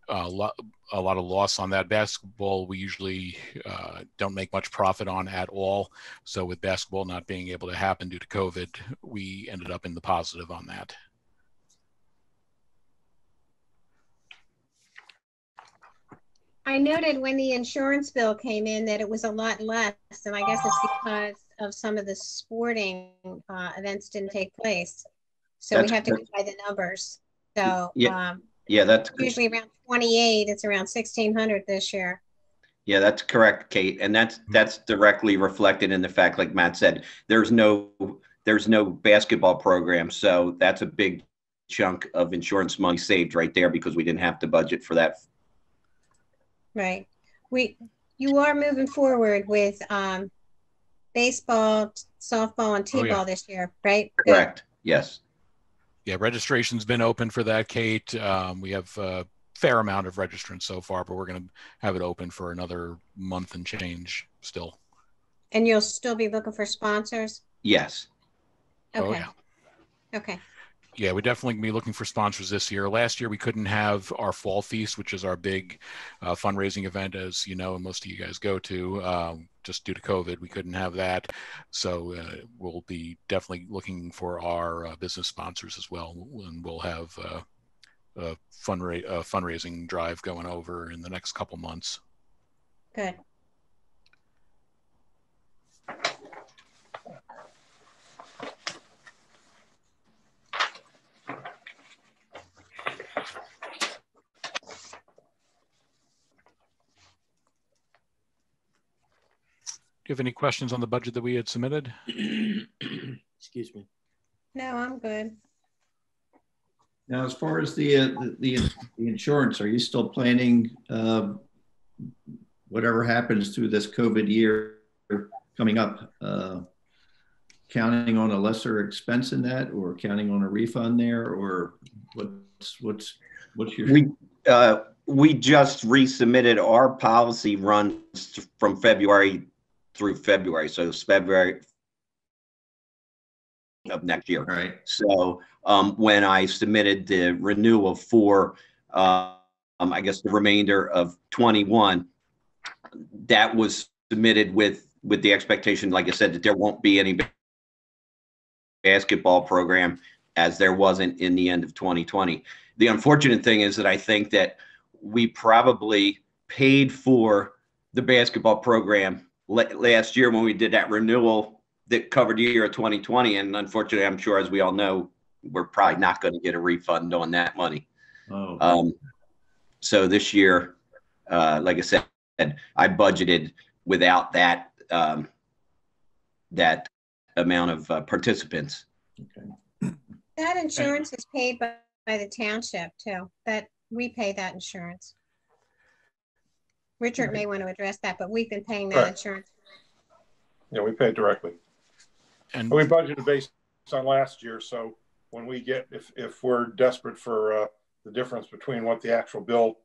a lot, a lot of loss on that. Basketball, we usually uh, don't make much profit on at all. So with basketball not being able to happen due to COVID, we ended up in the positive on that. I noted when the insurance bill came in that it was a lot less, and I guess it's because of some of the sporting uh, events didn't take place. So we have to go by the numbers. So Yeah. um, Yeah, that's, usually around 28, it's around 1,600 this year. Yeah, that's correct, Kate. And that's, that's directly reflected in the fact, like Matt said, there's no, there's no basketball program. So that's a big chunk of insurance money saved right there because we didn't have to budget for that. Right. We, you are moving forward with um, baseball, softball, and Oh, yeah. t-ball this year, right? Good. Correct. Yes. Yeah, registration's been open for that, Kate. Um, we have a fair amount of registrants so far, but we're going to have it open for another month and change still. And you'll still be looking for sponsors? Yes. Oh, Okay. yeah. Okay. Yeah, we definitely be looking for sponsors this year. Last year we couldn't have our fall feast, which is our big uh, fundraising event, as you know, and most of you guys go to, um, just due to COVID. We couldn't have that, so uh, we'll be definitely looking for our uh, business sponsors as well, and we'll have uh, a fundra- a fundraising drive going over in the next couple months. Good. You have any questions on the budget that we had submitted? Excuse me. No, I'm good. Now, as far as the, uh, the, the the insurance, are you still planning, um, whatever happens through this COVID year coming up, uh, counting on a lesser expense in that or counting on a refund there or what's, what's, what's your? We, uh, we just resubmitted our policy runs from February through February. So it's February of next year. Right. So um, when I submitted the renewal for, uh, um, I guess the remainder of 21, that was submitted with, with the expectation, like I said, that there won't be any basketball program as there wasn't in the end of 2020. The unfortunate thing is that I think that we probably paid for the basketball program last year when we did that renewal that covered the year of 2020. And unfortunately, I'm sure, as we all know, we're probably not going to get a refund on that money. Oh, Um, so this year, uh, like I said, I budgeted without that um, that amount of uh, participants. okay. That insurance is paid by, by the township too. That, we pay that insurance. Richard may want to address that, but we've been paying that Right. insurance. Yeah, we paid directly. And We budgeted based on last year, so when we get, if, if we're desperate for, uh, the difference between what the actual bill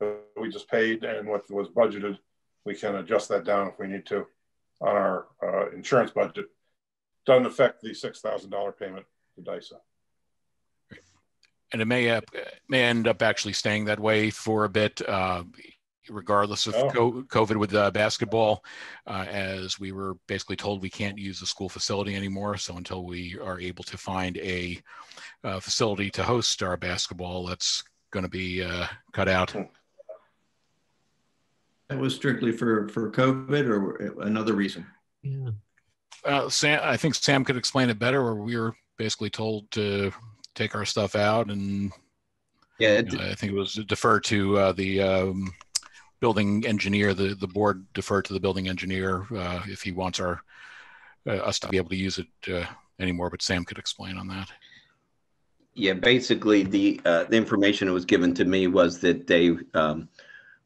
that we just paid and what was budgeted, we can adjust that down if we need to on our, uh, insurance budget. Doesn't affect the six thousand dollar payment to DISA. and it may uh, may end up actually staying that way for a bit, uh, regardless of Oh. COVID with uh, basketball, uh, as we were basically told we can't use the school facility anymore. So until we are able to find a uh, facility to host our basketball, that's going to be uh, cut out. That was strictly for, for COVID or another reason? Yeah. Uh, Sam, I think Sam could explain it better. Where we were basically told to take our stuff out, and Yeah, you know, I think it was defer to uh, the um, building engineer. The the board defer to the building engineer uh, if he wants our uh, us to be able to use it uh, anymore. But Sam could explain on that. Yeah, basically the uh, the information that was given to me was that they um,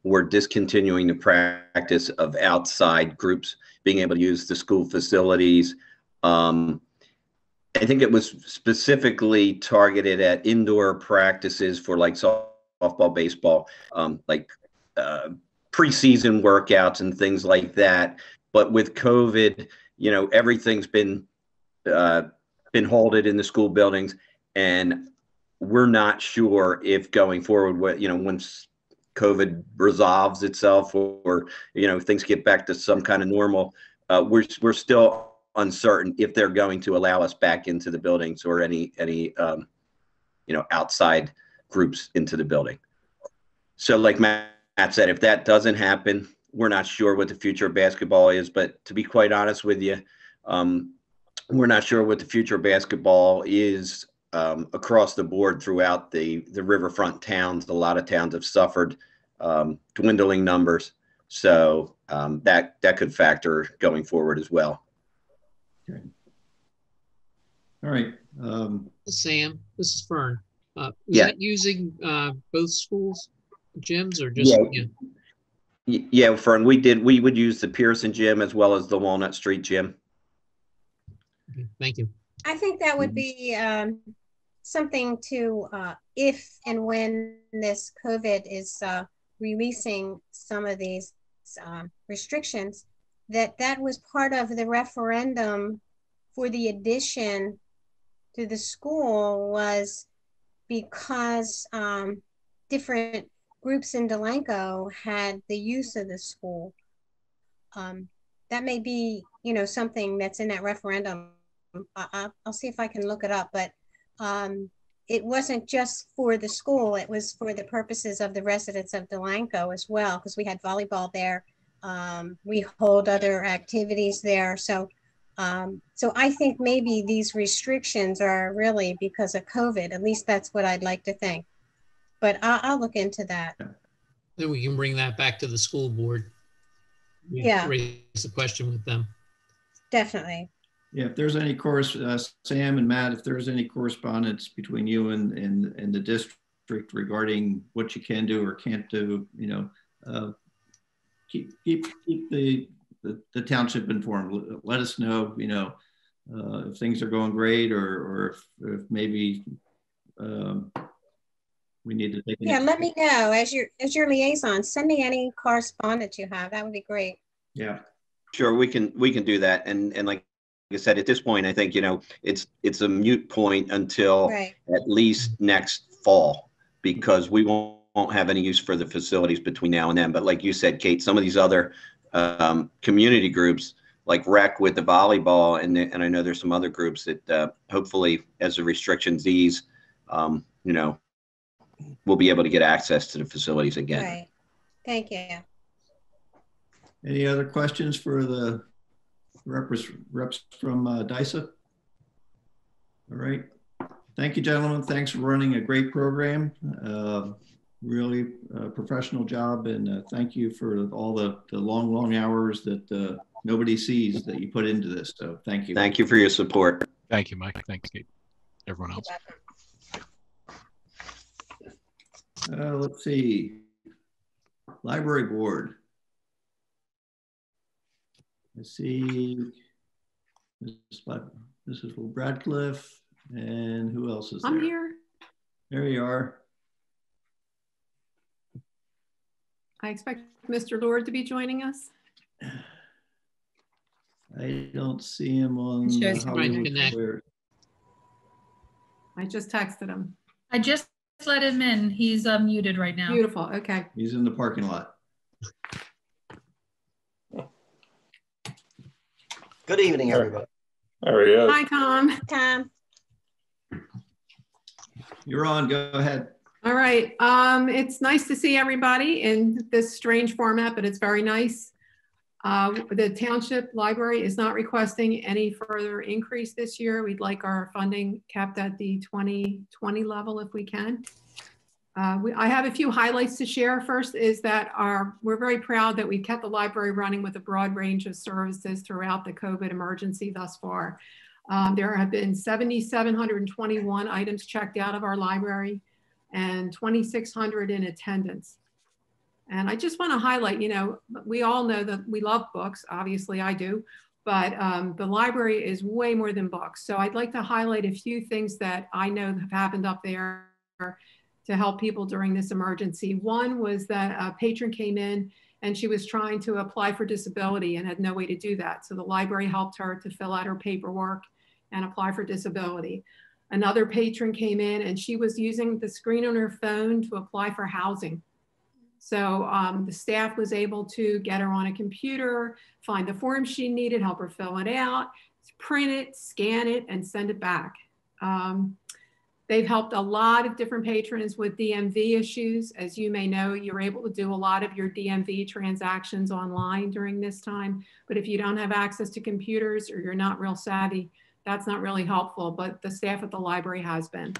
were discontinuing the practice of outside groups being able to use the school facilities. Um, I think it was specifically targeted at indoor practices for like softball, baseball, um, like uh, preseason workouts and things like that. But with COVID, you know, everything's been uh, been halted in the school buildings and we're not sure if going forward what you know once covid resolves itself or, you know things get back to some kind of normal uh, we're we're still uncertain if they're going to allow us back into the buildings or any any um, you know outside groups into the building so like matt said if that doesn't happen we're not sure what the future of basketball is but to be quite honest with you um, we're not sure what the future of basketball is um, across the board throughout the the riverfront towns. A lot of towns have suffered um, dwindling numbers. So um, that that could factor going forward as well. Okay. All right. Um, Sam, this is Fern. Uh, was Yeah. that using uh, both schools gyms or just? Yeah. yeah. Yeah, Fern, we did. We would use the Pearson gym as well as the Walnut Street gym. Okay, Thank you. I think that would be um, something to, uh, if and when this COVID is uh, releasing some of these um, restrictions, that that was part of the referendum for the addition to the school was because um, different groups in Delanco had the use of the school. Um, that may be, you know, something that's in that referendum. I, I, I'll see if I can look it up, but um, it wasn't just for the school. It was for the purposes of the residents of Delanco as well, because we had volleyball there. Um, we hold other activities there. So, um, so I think maybe these restrictions are really because of COVID. At least that's what I'd like to think. But I'll, I'll look into that. Then we can bring that back to the school board. We Yeah. Raise the question with them. Definitely. Yeah, if there's any course, uh, Sam and Matt, if there's any correspondence between you and, and, and the district regarding what you can do or can't do, you know, uh, keep, keep, keep the, the, the township informed. Let- Let us know, you know, uh, if things are going great or, or if, if maybe, um, we need to take. Yeah, let me know as your as your liaison. Send me any correspondence you have. That would be great. Yeah. Sure, we can we can do that. And and like I said, at this point, I think you know it's it's a mute point until Right. at least next fall because we won't won't have any use for the facilities between now and then. But like you said, Kate, some of these other um, community groups like rec with the volleyball, and and I know there's some other groups that uh, hopefully as the restrictions ease, um, you know, we'll be able to get access to the facilities again. Right. Thank you. Any other questions for the reps, reps from uh, DISA? All right. Thank you, gentlemen. Thanks for running a great program. Uh, Really uh, professional job and uh, thank you for all the, the long, long hours that uh, nobody sees that you put into this. So thank you. Thank you for your support. Thank you, Mike. Thanks, Kate. Everyone else. Uh, let's see. Library board. I see this is Mrs. Bradcliffe and who else is there? I'm here. There you are. I expect Mr. Lord to be joining us. I don't see him on. It the shows him Hollywood connect. I just texted him. I just let him in. He's uh, muted right now. Beautiful. Okay. He's in the parking lot. Good evening, everybody. There he is. Hi, Tom. Tom. You're on. Go ahead. All right. Um, it's nice to see everybody in this strange format, but it's very nice. Uh, the township library is not requesting any further increase this year. We'd like our funding kept at the 2020 level if we can. Uh, we, I have a few highlights to share. First is that our, we're very proud that we kept the library running with a broad range of services throughout the COVID emergency thus far. Um, there have been 7,721 items checked out of our library and 2,600 in attendance. And I just want to highlight, you know, we all know that we love books. Obviously, I do. But um, the library is way more than books. So I'd like to highlight a few things that I know have happened up there to help people during this emergency. One was that a patron came in and she was trying to apply for disability and had no way to do that. So the library helped her to fill out her paperwork and apply for disability. Another patron came in and she was using the screen on her phone to apply for housing. So um, the staff was able to get her on a computer, find the form she needed, help her fill it out, print it, scan it, and send it back. Um, they've helped a lot of different patrons with DMV issues. As you may know, you're able to do a lot of your DMV transactions online during this time. But if you don't have access to computers or you're not real savvy, that's not really helpful, but the staff at the library has been.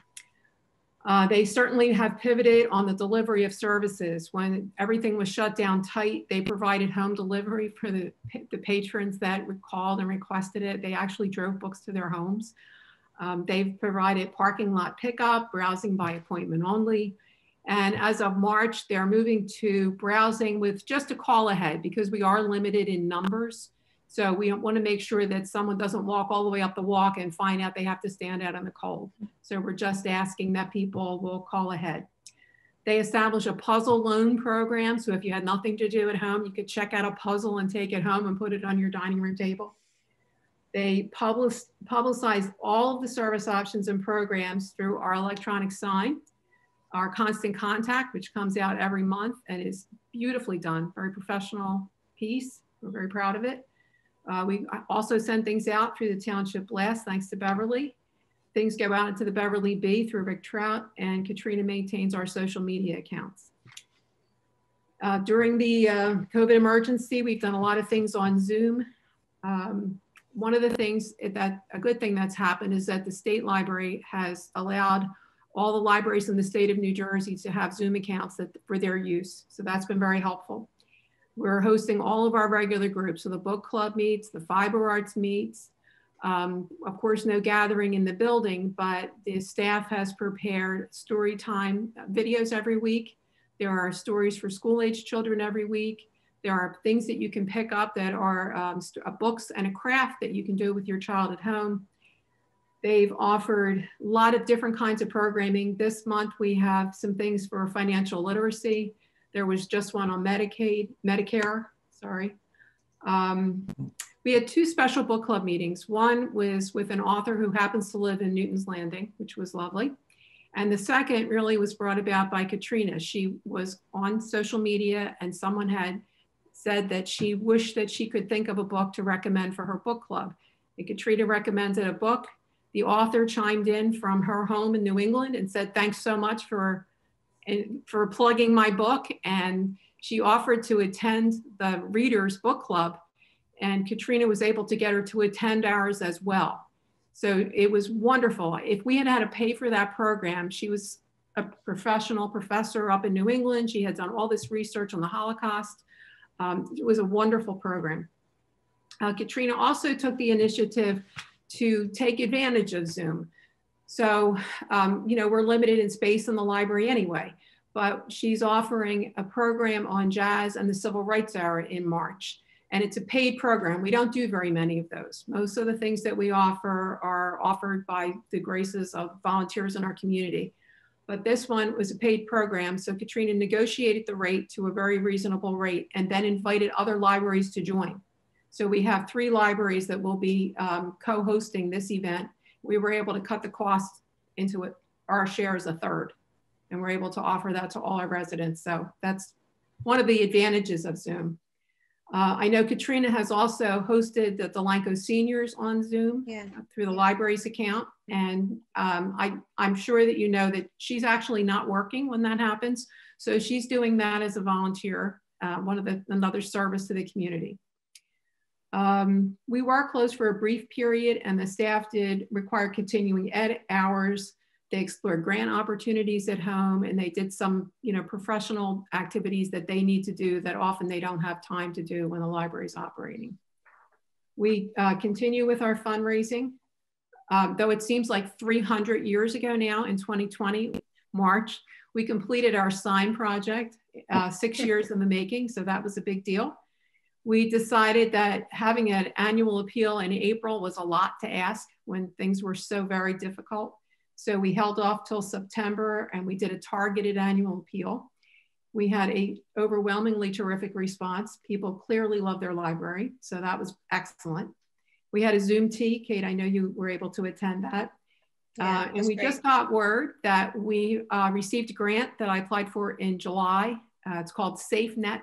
Uh, they certainly have pivoted on the delivery of services. When everything was shut down tight, they provided home delivery for the, the patrons that called and requested it. They actually drove books to their homes. Um, they've provided parking lot pickup, browsing by appointment only. And as of March, they're moving to browsing with just a call ahead because we are limited in numbers. So we want to make sure that someone doesn't walk all the way up the walk and find out they have to stand out in the cold. So we're just asking that people will call ahead. They establish a puzzle loan program. So if you had nothing to do at home, you could check out a puzzle and take it home and put it on your dining room table. They publicize all of the service options and programs through our electronic sign, our constant contact, which comes out every month and is beautifully done, very professional piece. We're very proud of it. Uh, we also send things out through the Township Blast, thanks to Beverly. Things go out into the Beverly Bee through Rick Trout, and Katrina maintains our social media accounts. Uh, during the uh, COVID emergency, we've done a lot of things on Zoom. Um, one of the things that a good thing that's happened is that the state library has allowed all the libraries in the state of New Jersey to have Zoom accounts that, for their use. So that's been very helpful. We're hosting all of our regular groups. So the book club meets, the fiber arts meets. Um, of course, no gathering in the building, but the staff has prepared story time videos every week. There are stories for school age children every week. There are things that you can pick up that are um, uh, books and a craft that you can do with your child at home. They've offered a lot of different kinds of programming. This month we have some things for financial literacy. There was just one on Medicaid, Medicare, sorry. Um, we had two special book club meetings. One was with an author who happens to live in Newton's Landing, which was lovely. And the second really was brought about by Katrina. She was on social media and someone had said that she wished that she could think of a book to recommend for her book club. And Katrina recommended a book. The author chimed in from her home in New England and said, thanks so much for for plugging my book and she offered to attend the readers book club and Katrina was able to get her to attend ours as well. So it was wonderful. If we had had to pay for that program, she was a professional professor up in New England. She had done all this research on the Holocaust. Um, it was a wonderful program. Uh, Katrina also took the initiative to take advantage of Zoom. So, um, you know, we're limited in space in the library anyway, but she's offering a program on jazz and the civil rights era in March. And it's a paid program. We don't do very many of those. Most of the things that we offer are offered by the graces of volunteers in our community. But this one was a paid program. So Katrina negotiated the rate to a very reasonable rate and then invited other libraries to join. So we have three libraries that will be um, co-hosting this event we were able to cut the cost into it, our share is a third. And we're able to offer that to all our residents. So that's one of the advantages of Zoom. Uh, I know Katrina has also hosted the Delanco seniors on Zoom yeah. through the library's account. And um, I, I'm sure that you know that she's actually not working when that happens. So she's doing that as a volunteer, uh, one of the, another service to the community. Um, we were closed for a brief period and the staff did require continuing ed hours. They explored grant opportunities at home and they did some you know, professional activities that they need to do that often they don't have time to do when the library is operating. We uh, continue with our fundraising. Um, though it seems like 300 years ago now in 2020, March, we completed our sign project, uh, six years in the making, so that was a big deal we decided that having an annual appeal in April was a lot to ask when things were so very difficult. So we held off till September and we did a targeted annual appeal. We had a overwhelmingly terrific response. People clearly love their library, so that was excellent. We had a Zoom tea. Kate, I know you were able to attend that. Yeah, uh, and we great. just got word that we uh, received a grant that I applied for in July. Uh, it's called SafeNet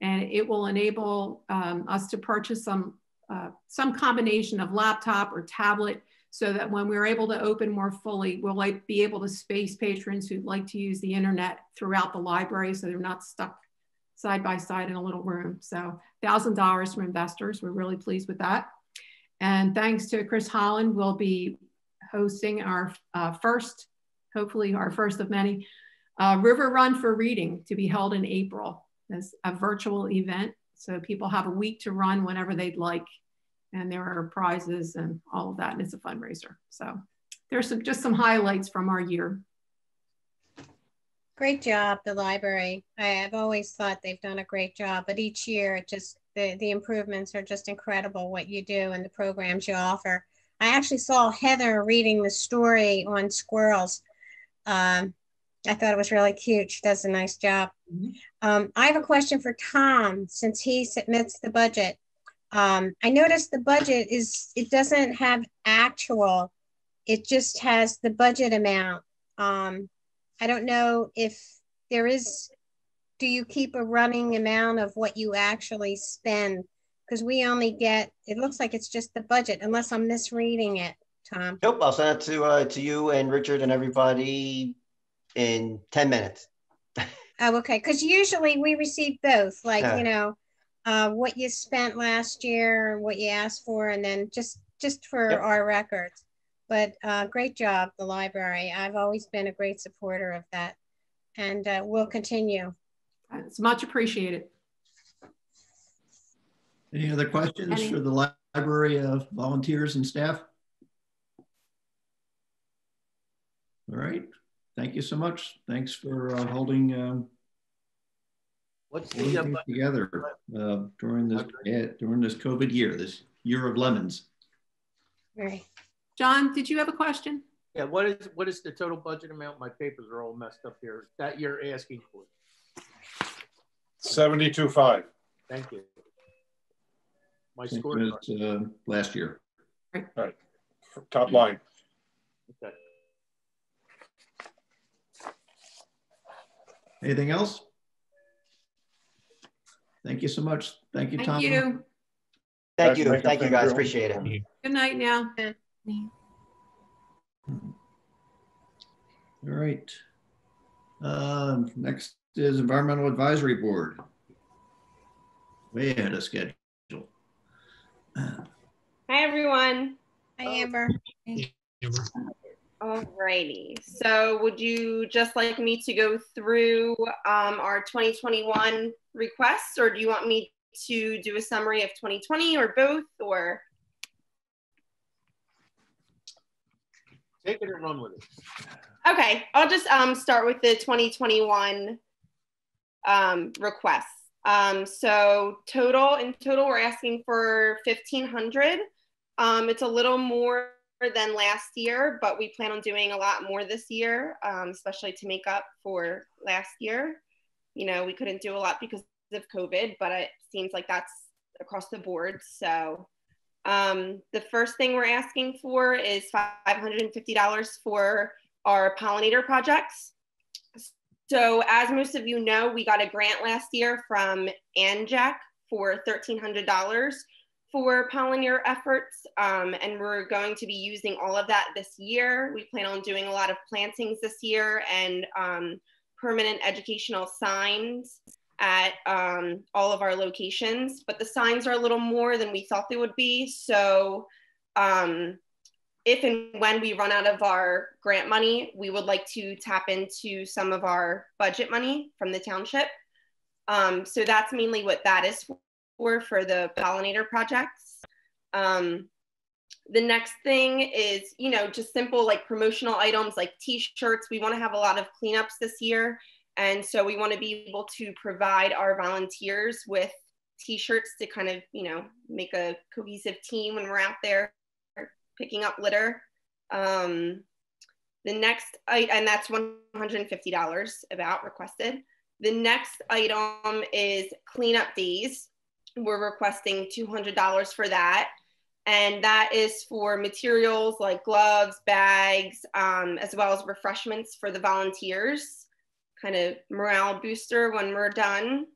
and it will enable um, us to purchase some, uh, some combination of laptop or tablet so that when we're able to open more fully, we'll like be able to space patrons who'd like to use the internet throughout the library so they're not stuck side by side in a little room. So $1,000 from investors, we're really pleased with that. And thanks to Chris Holland, we'll be hosting our uh, first hopefully our first of many. Uh, River Run for Reading to be held in April as a virtual event. So people have a week to run whenever they'd like. And there are prizes and all of that. And it's a fundraiser. So there's some, just some highlights from our year. Great job, the library. I have always thought they've done a great job, but each year it just the, the improvements are just incredible what you do and the programs you offer. I actually saw Heather reading the story on squirrels. Um, I thought it was really cute. She does a nice job. Mm-hmm. Um, I have a question for Tom since he submits the budget. Um, I noticed the budget is, it doesn't have actual, it just has the budget amount. Um, I don't know if there is, do you keep a running amount of what you actually spend? Because we only get, it looks like it's just the budget, unless I'm misreading it, Tom. Nope, I'll send it to uh, to you and Richard and everybody in 10 minutes. oh, okay. Because usually we receive both, like, Yeah. you know, uh, what you spent last year, and what you asked for, and then just just for Yep. our records. But uh, great job, the library. I've always been a great supporter of that, and uh, we'll continue. It's much appreciated. Any other questions Any- for the library of volunteers and staff? All right, thank you so much. Thanks for uh, holding um, What's holding the, uh, together uh, during this yeah, during this COVID year, this year of lemons. Right. John, did you have a question? yeah, what is, what is the total budget amount? My papers are all messed up here. That you're asking for. 72.5. Thank you. My Same score. as, uh, last year. Right. Top line. Okay. Anything else? Thank you so much. Thank you, Thank Tom. you. Thank you. make Thank you, guys. Appreciate it. Good night now. All right. Um, next is Environmental Advisory Board. Way ahead of schedule. Hi, everyone. Hi, Amber. Alrighty. So would you just like me to go through um, our 2021 requests, or do you want me to do a summary of 2020 or both, or? Take it and run with it. Okay, I'll just um, start with the 2021 um, requests. Um, so total, in total, we're asking for 1,500. Um, it's a little more than last year, but we plan on doing a lot more this year, um, especially to make up for last year. You know, we couldn't do a lot because of COVID, but it seems like that's across the board. So um, the first thing we're asking for is $550 for our pollinator projects. So as most of you know, we got a grant last year from ANJEC for $1,300 for pollinator efforts. Um, and we're going to be using all of that this year. We plan on doing a lot of plantings this year and um, permanent educational signs at um, all of our locations, but the signs are a little more than we thought they would be. So um, if and when we run out of our grant money, we would like to tap into some of our budget money from the township. Um, so that's mainly what that is for, for the pollinator projects. Um, the next thing is, you know, just simple like promotional items like t-shirts. We want to have a lot of cleanups this year. And so we want to be able to provide our volunteers with t-shirts to kind of, you know, make a cohesive team when we're out there picking up litter. Um, the next, and that's $150 about requested. The next item is cleanup days. We're requesting $200 for that. And that is for materials like gloves, bags, um, as well as refreshments for the volunteers. Kind of morale booster when we're done.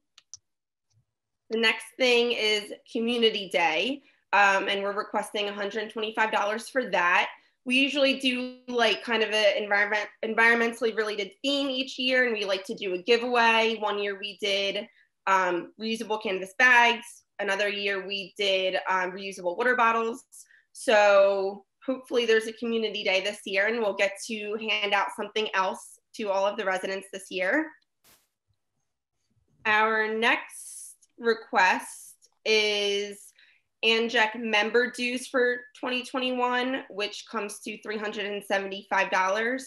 The next thing is Community Day, um, and we're requesting $125 for that. We usually do like kind of an environment environmentally related theme each year, and we like to do a giveaway. One year we did um, reusable canvas bags. Another year we did um, reusable water bottles. So hopefully there's a community day this year and we'll get to hand out something else to all of the residents this year. Our next request is ANJEC member dues for 2021, which comes to $375.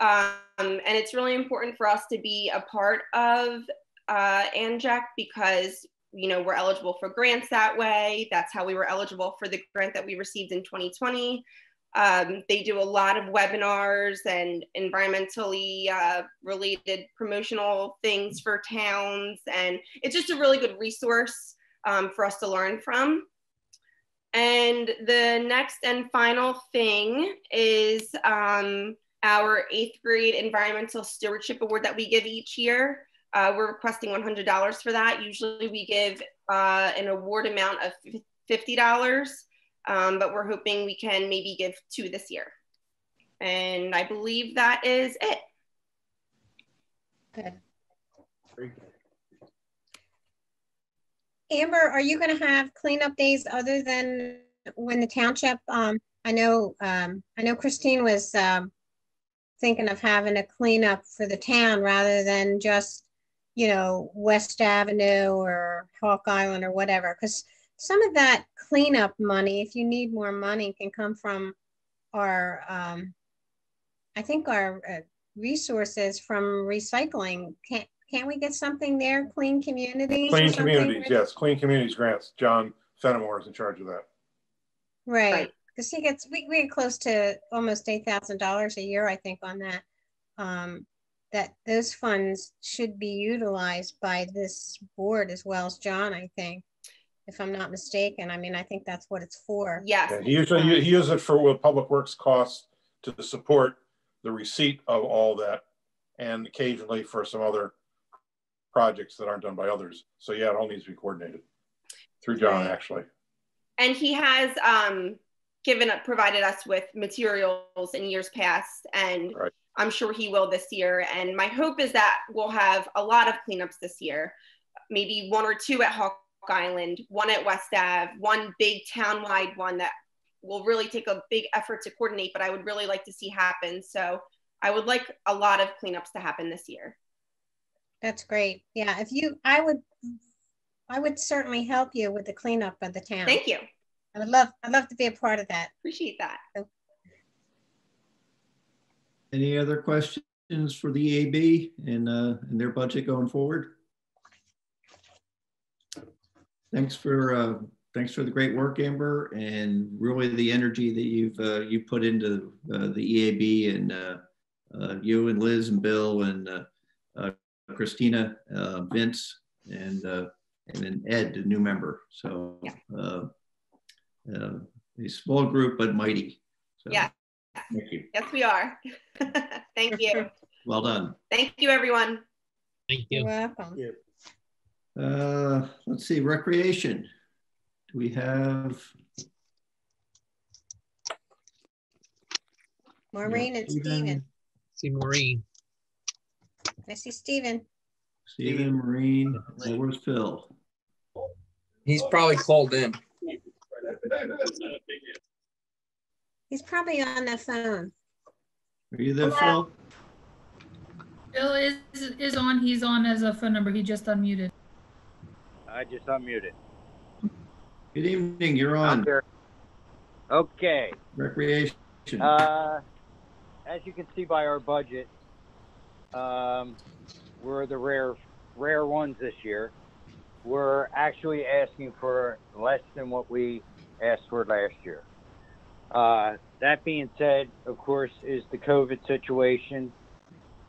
Um, and it's really important for us to be a part of uh, ANJEC because you know we're eligible for grants that way. That's how we were eligible for the grant that we received in 2020. Um, they do a lot of webinars and environmentally uh, related promotional things for towns, and it's just a really good resource um, for us to learn from. And the next and final thing is um, our eighth grade environmental stewardship award that we give each year. Uh, we're requesting $100 for that. Usually we give uh, an award amount of $50, um, but we're hoping we can maybe give two this year. And I believe that is it. Good. Amber, are you going to have cleanup days other than when the township? Um, I know, um, I know Christine was um, thinking of having a cleanup for the town rather than just, you know, West Avenue or Hawk Island or whatever. Because some of that cleanup money, if you need more money, can come from our, um, I think our uh, resources from recycling. Can't can't we get something there? Clean communities. Clean communities, yes. Clean communities grants. John Fenimore is in charge of that. Right because he gets we, we get close to almost eight thousand dollars a year, I think, on that. Um, that those funds should be utilized by this board as well as John, I think, if I'm not mistaken. I mean, I think that's what it's for. Yes. Yeah, he usually he uses it for with public works costs to support the receipt of all that, and occasionally for some other projects that aren't done by others. So yeah, it all needs to be coordinated through John, actually. And he has um, given up, provided us with materials in years past and right. I'm sure he will this year. And my hope is that we'll have a lot of cleanups this year. Maybe one or two at hawk island one at west ave one big town-wide one that will really take a big effort to coordinate but i would really like to see happen. So i would like a lot of cleanups to happen this year. That's great. Yeah if you i would i would certainly help you with the cleanup of the town. Thank you. I would love, I'd love to be a part of that. Appreciate that. Any other questions for the EAB and, uh, and their budget going forward? Thanks for, uh, thanks for the great work, Amber, and really the energy that you've, uh, you put into uh, the EAB and uh, uh, you and Liz and Bill and uh, uh, Christina, uh, Vince, and uh, and then Ed, a new member. So uh, uh, a small group but mighty. So, yeah. Thank you. Yes, we are. Thank you. Well done. Thank you, everyone. Thank you. You're welcome. Uh, let's see, recreation. Do we have? Maureen and Stephen. See Maureen. I see Stephen. Stephen, Maureen, and where's Phil? He's probably called in. He's probably on the phone. Are you there, Phil? Bill is, is on, he's on as a phone number. He just unmuted. I just unmuted. Good evening, you're on. Okay. Recreation. Uh, as you can see by our budget, um, we're the rare, rare ones this year. We're actually asking for less than what we asked for last year. Uh, that being said, of course, is the COVID situation.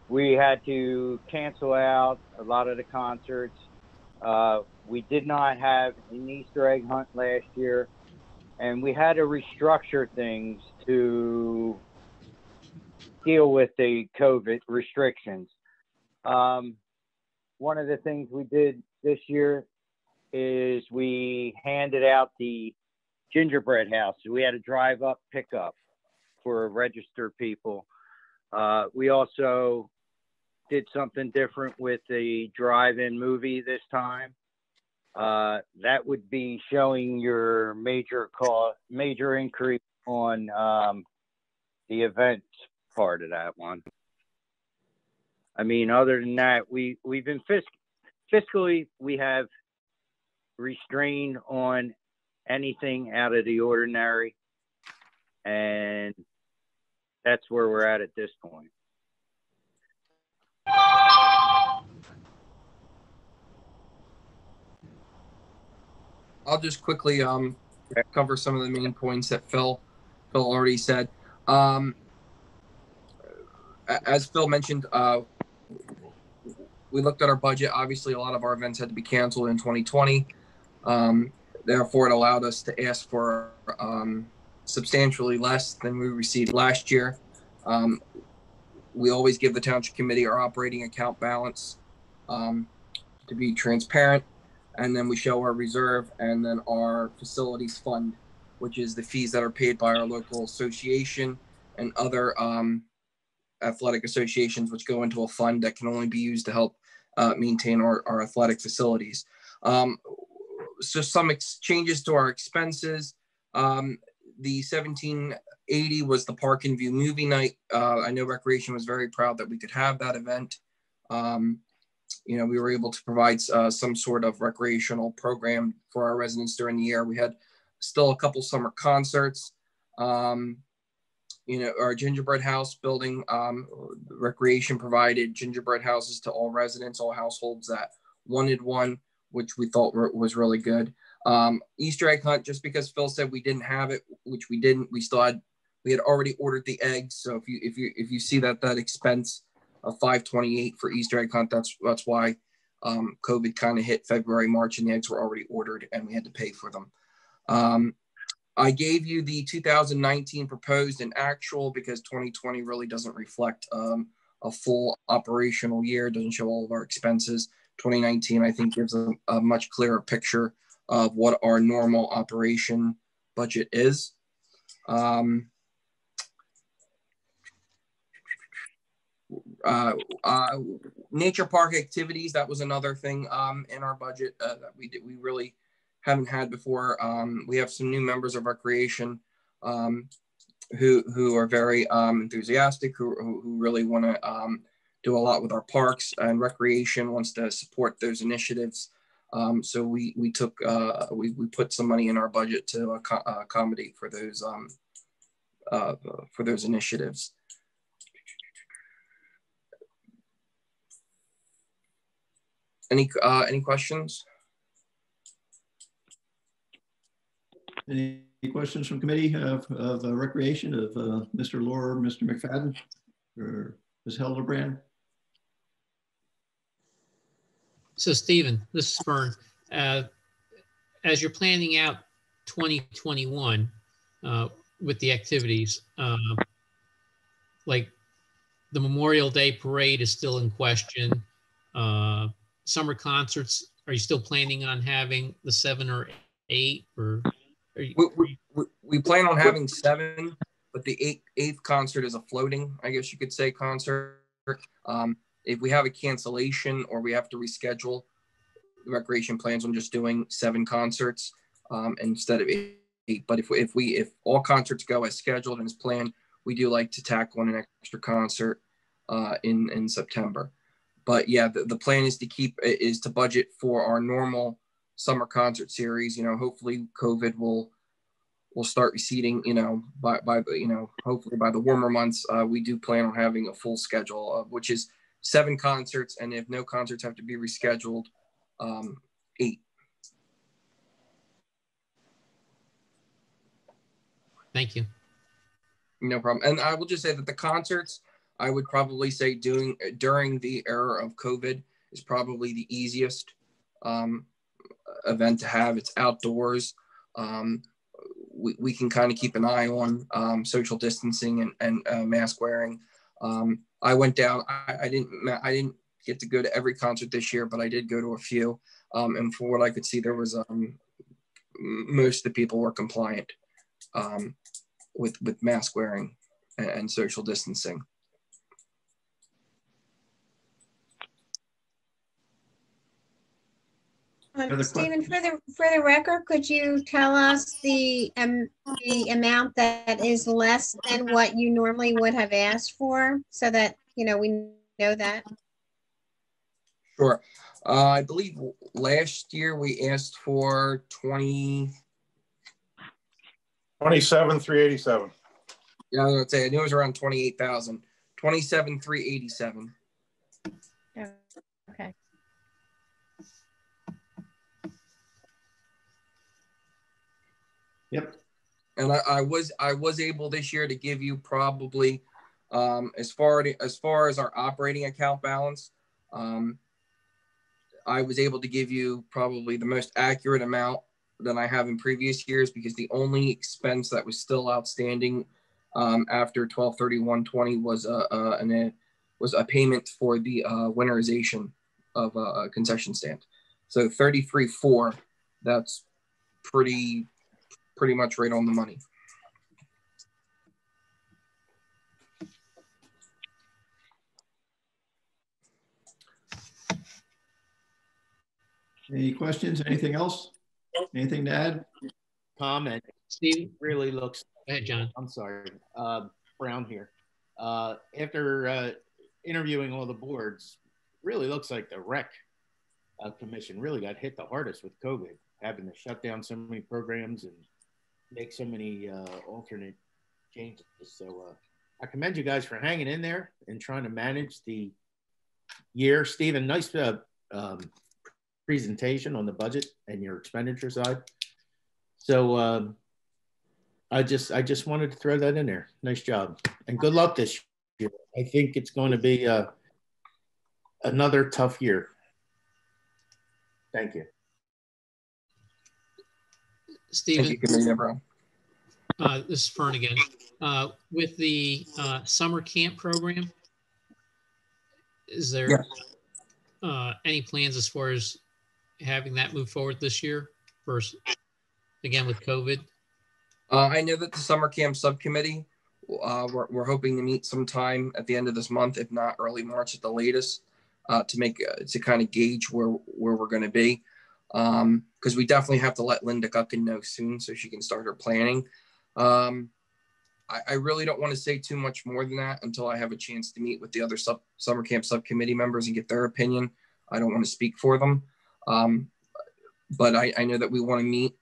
We had to cancel out a lot of the concerts. Uh, we did not have an Easter egg hunt last year, and we had to restructure things to deal with the COVID restrictions. Um, one of the things we did this year is we handed out the gingerbread house. We had a drive up pickup for registered people. Uh, we also did something different with the drive-in movie this time. Uh, that would be showing your major cost, major increase on um, the event part of that one. I mean, other than that, we we've been fisc- fiscally we have restrained on anything out of the ordinary, and that's where we're at at this point. I'll just quickly um, cover some of the main points that Phil Phil already said. Um, as Phil mentioned, uh, we looked at our budget. Obviously, a lot of our events had to be canceled in 2020. Um, therefore, it allowed us to ask for um, substantially less than we received last year. Um, we always give the township committee our operating account balance um, to be transparent and then we show our reserve and then our facilities fund, which is the fees that are paid by our local association and other um, athletic associations, which go into a fund that can only be used to help uh, maintain our, our athletic facilities. Um, so some ex- changes to our expenses. Um, the 1780 was the Park and View movie night. Uh, I know Recreation was very proud that we could have that event. Um, you know, we were able to provide uh, some sort of recreational program for our residents during the year. We had still a couple summer concerts. Um, you know, our gingerbread house building, um, recreation provided gingerbread houses to all residents, all households that wanted one, which we thought were, was really good. Um, Easter egg hunt, just because Phil said we didn't have it, which we didn't, we still had, we had already ordered the eggs. So if you, if you, if you see that, that expense, of 528 for Easter egg hunt. That's that's why um, COVID kind of hit February, March, and the eggs were already ordered, and we had to pay for them. Um, I gave you the 2019 proposed and actual because 2020 really doesn't reflect um, a full operational year. Doesn't show all of our expenses. 2019, I think, gives a, a much clearer picture of what our normal operation budget is. Um, uh, uh, nature park activities that was another thing um, in our budget uh, that we did we really haven't had before um, we have some new members of recreation um, who who are very um, enthusiastic who, who really want to um, do a lot with our parks and recreation wants to support those initiatives um, so we we took uh, we, we put some money in our budget to ac- accommodate for those uh, for those initiatives Any uh, any questions? Any questions from committee of, of uh, recreation of uh, Mr. Lohr, Mr. McFadden, or Ms. Hildebrand? So Stephen, this is Fern. Uh, as you're planning out 2021 uh, with the activities, uh, like the Memorial Day parade is still in question. Uh, summer concerts, are you still planning on having the seven or eight or? You, we, we, we, plan on having seven, but the eighth, eighth concert is a floating, I guess you could say, concert. Um, if we have a cancellation or we have to reschedule, the recreation plans on just doing seven concerts um, instead of eight. But if we, if we if all concerts go as scheduled and as planned, we do like to tack on an extra concert uh, in in September but yeah, the, the plan is to keep is to budget for our normal summer concert series. You know, hopefully COVID will will start receding. You know, by by you know hopefully by the warmer months, uh, we do plan on having a full schedule of which is seven concerts, and if no concerts have to be rescheduled, um, eight. Thank you. No problem. And I will just say that the concerts I would probably say doing during the era of COVID is probably the easiest um, event to have. It's outdoors. Um, we, we can kind of keep an eye on um, social distancing and, and uh, mask wearing. Um, I went down. I, I, didn't. I didn't get to go to every concert this year, but I did go to a few. Um, and for what I could see, there was um, most of the people were compliant with with mask wearing and, and social distancing. Um, Stephen, for the, for the record, could you tell us the, um, the amount that is less than what you normally would have asked for? So that, you know, we know that. Sure. Uh, I believe last year we asked for 20, Twenty-seven, three eighty-seven. yeah, I was gonna say, I knew it was around 28,000, 27, 387. Okay. Yep. And I, I was, I was able this year to give you probably, um, as far, as far as our operating account balance, um, I was able to give you probably the most accurate amount than I have in previous years because the only expense that was still outstanding um, after 123120 was a, a, an, a was a payment for the uh, winterization of a concession stand. So 33.4, that's pretty pretty much right on the money. Any questions? Anything else? Anything to add? comment. Steve, really looks. Go ahead, John. I'm sorry, uh, Brown here. Uh, after uh, interviewing all the boards, really looks like the rec uh, commission really got hit the hardest with COVID, having to shut down so many programs and make so many uh, alternate changes. So uh, I commend you guys for hanging in there and trying to manage the year. Stephen, nice uh, um, presentation on the budget and your expenditure side. So um, I just I just wanted to throw that in there. Nice job and good luck this year. I think it's going to be uh, another tough year. Thank you. Stephen, Thank you, Commissioner uh, this is Fern again. Uh, with the uh, summer camp program, is there uh, any plans as far as having that move forward this year? First, again with COVID. Uh, I know that the summer camp subcommittee, uh, we're, we're hoping to meet sometime at the end of this month, if not early March at the latest, uh, to make uh, to kind of gauge where where we're going to be, because we definitely have to let Linda Guckin know soon so she can start her planning. Um, I, I really don't want to say too much more than that until I have a chance to meet with the other sub, summer camp subcommittee members and get their opinion. I don't want to speak for them, um, but I, I know that we want to meet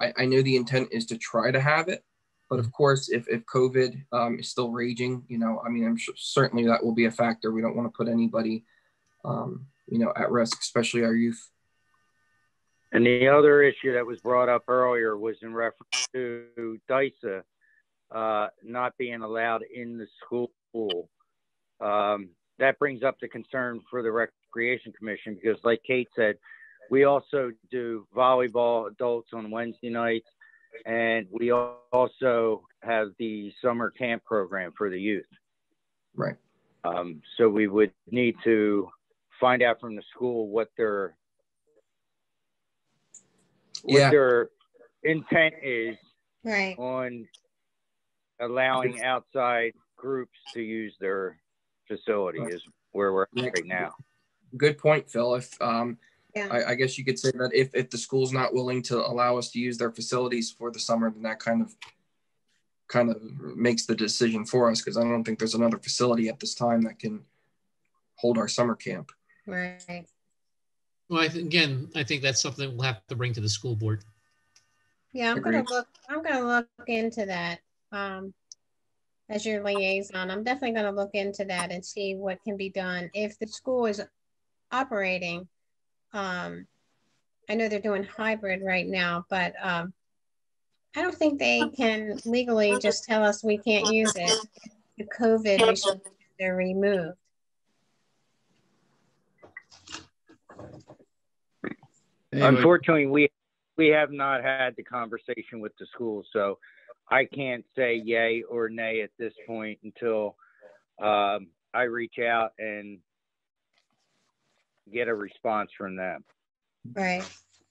I, I know the intent is to try to have it, but of course, if, if COVID um, is still raging, you know, I mean, I'm sure certainly that will be a factor. We don't want to put anybody, um, you know, at risk, especially our youth. And the other issue that was brought up earlier was in reference to DISA uh, not being allowed in the school. Um, that brings up the concern for the Recreation Commission because, like Kate said, we also do volleyball adults on Wednesday nights, and we also have the summer camp program for the youth. Right. Um, so we would need to find out from the school what their what Yeah. their intent is Right. on allowing outside groups to use their facility is where we're at right now. Good point, Phil. If um, Yeah. I, I guess you could say that if, if the school's not willing to allow us to use their facilities for the summer, then that kind of kind of makes the decision for us because I don't think there's another facility at this time that can hold our summer camp. Right. Well, I th- again, I think that's something we'll have to bring to the school board. Yeah, I'm gonna look, I'm gonna look into that. Um, as your liaison, I'm definitely gonna look into that and see what can be done. If the school is operating, um, I know they're doing hybrid right now, but, um, I don't think they can legally just tell us we can't use it. The COVID issue, they're removed. Anyway, Unfortunately, we we have not had the conversation with the school, so I can't say yay or nay at this point until um, I reach out and get a response from them. Right.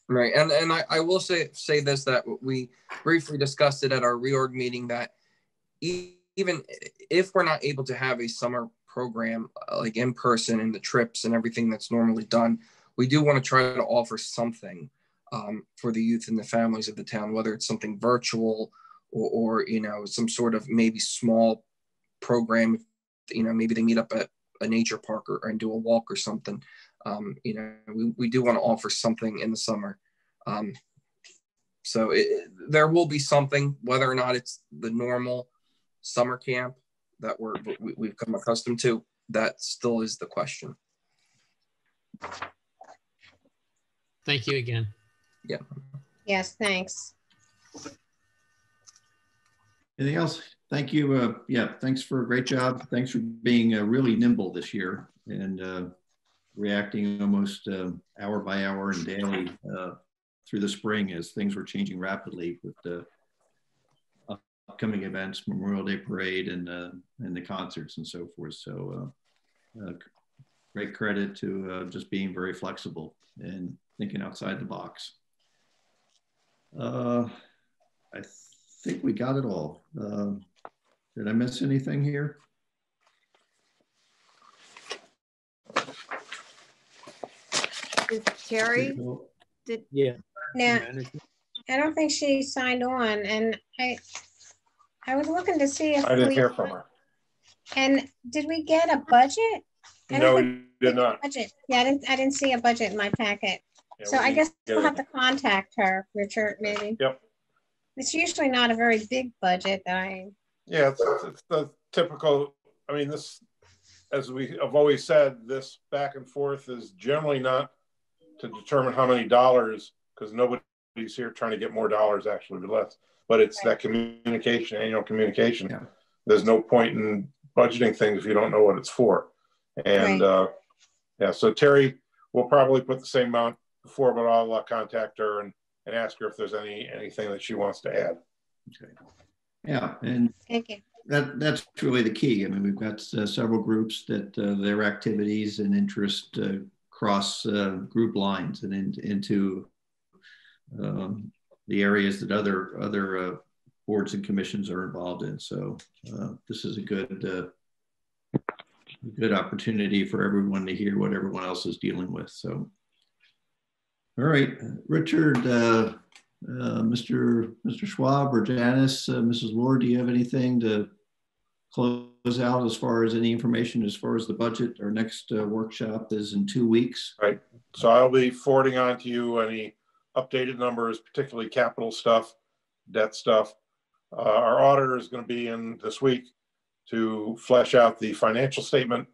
Right. And and I, I will say say this that we briefly discussed it at our reorg meeting that even if we're not able to have a summer program uh, like in person and the trips and everything that's normally done, we do want to try to offer something um, for the youth and the families of the town, whether it's something virtual or, or you know some sort of maybe small program. You know, maybe they meet up at a nature park or, and do a walk or something. Um, you know, we, we do want to offer something in the summer. Um, so it, there will be something, whether or not it's the normal summer camp that we're we, we've come accustomed to. That still is the question. Thank you again. Yeah. Yes, thanks. Anything else? Thank you. Uh, yeah, thanks for a great job. Thanks for being uh, really nimble this year and uh, reacting almost uh, hour by hour and daily uh, through the spring as things were changing rapidly with the upcoming events, Memorial Day Parade, and uh, and the concerts and so forth. So, great credit to just being very flexible and thinking outside the box. Uh, I think we got it all. Um, did I miss anything here? Is Terry? Did yeah. Now, I don't think she signed on, and I I was looking to see if I didn't we, hear from her. And did we get a budget? I No, we did not. Budget. Yeah, I didn't. I didn't see a budget in my packet. Yeah, so I guess to we'll have to contact her, Richard. Maybe. Yep. It's usually not a very big budget that I. Yeah, it's, it's the typical, I mean, this, as we have always said, this back and forth is generally not to determine how many dollars, because nobody's here trying to get more dollars actually or less, but it's that communication, annual communication. Yeah. There's no point in budgeting things if you don't know what it's for. And, Right. uh, yeah, so Terry will probably put the same amount before, but I'll uh, contact her and, and ask her if there's any, anything that she wants to add. Okay. Yeah, and Thank you. that that's really the key. I mean, we've got uh, several groups that uh, their activities and interest uh, cross uh, group lines and in, into um, the areas that other other uh, boards and commissions are involved in. So uh, this is a good uh, a good opportunity for everyone to hear what everyone else is dealing with. So, all right, Richard. Uh, uh, Mr. Mr. Schwab or Janice, uh, Mrs. Lord, do you have anything to close out as far as any information as far as the budget? Our next uh, workshop is in two weeks. Right. So I'll be forwarding on to you any updated numbers, particularly capital stuff, debt stuff. Uh, our auditor is going to be in this week to flesh out the financial statement.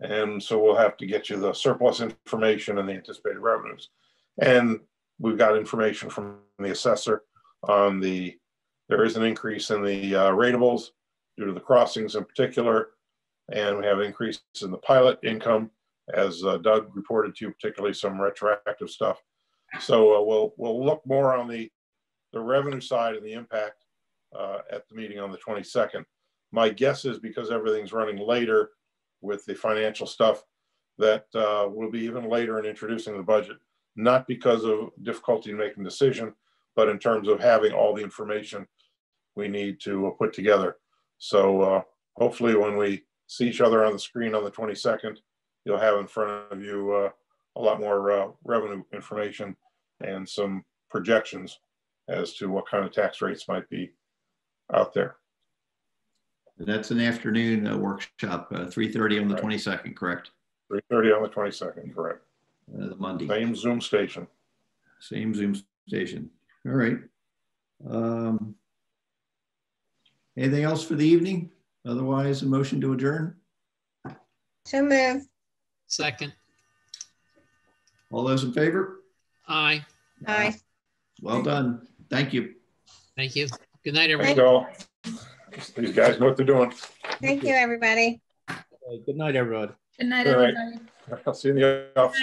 And so we'll have to get you the surplus information and the anticipated revenues. And we've got information from the assessor on the, there is an increase in the uh, due to the crossings in particular. And we have increases in the PILOT income, as uh, Doug reported to you, particularly some retroactive stuff. So uh, we'll, we'll look more on the, the revenue side and the impact uh, at the meeting on the 22nd. My guess is because everything's running later with the financial stuff, that uh, we'll be even later in introducing the budget, not because of difficulty in making decision, but in terms of having all the information we need to uh, put together. So uh, hopefully when we see each other on the screen on the 22nd, you'll have in front of you uh, a lot more uh, revenue information and some projections as to what kind of tax rates might be out there. That's an afternoon uh, workshop, uh, 3.30 on the 22nd, correct? 3.30 on the 22nd, correct. Uh, the Monday. Same Zoom station. Same Zoom station. All right. Um, anything else for the evening? Otherwise, a motion to adjourn? So move. Second. All those in favor? Aye. Aye. Well done. Thank you. Thank you. Good night, Thank everyone. you all. These guys know what they're doing. Thank you, everybody. Good night, everyone. Good night, everybody. I'll see you in the office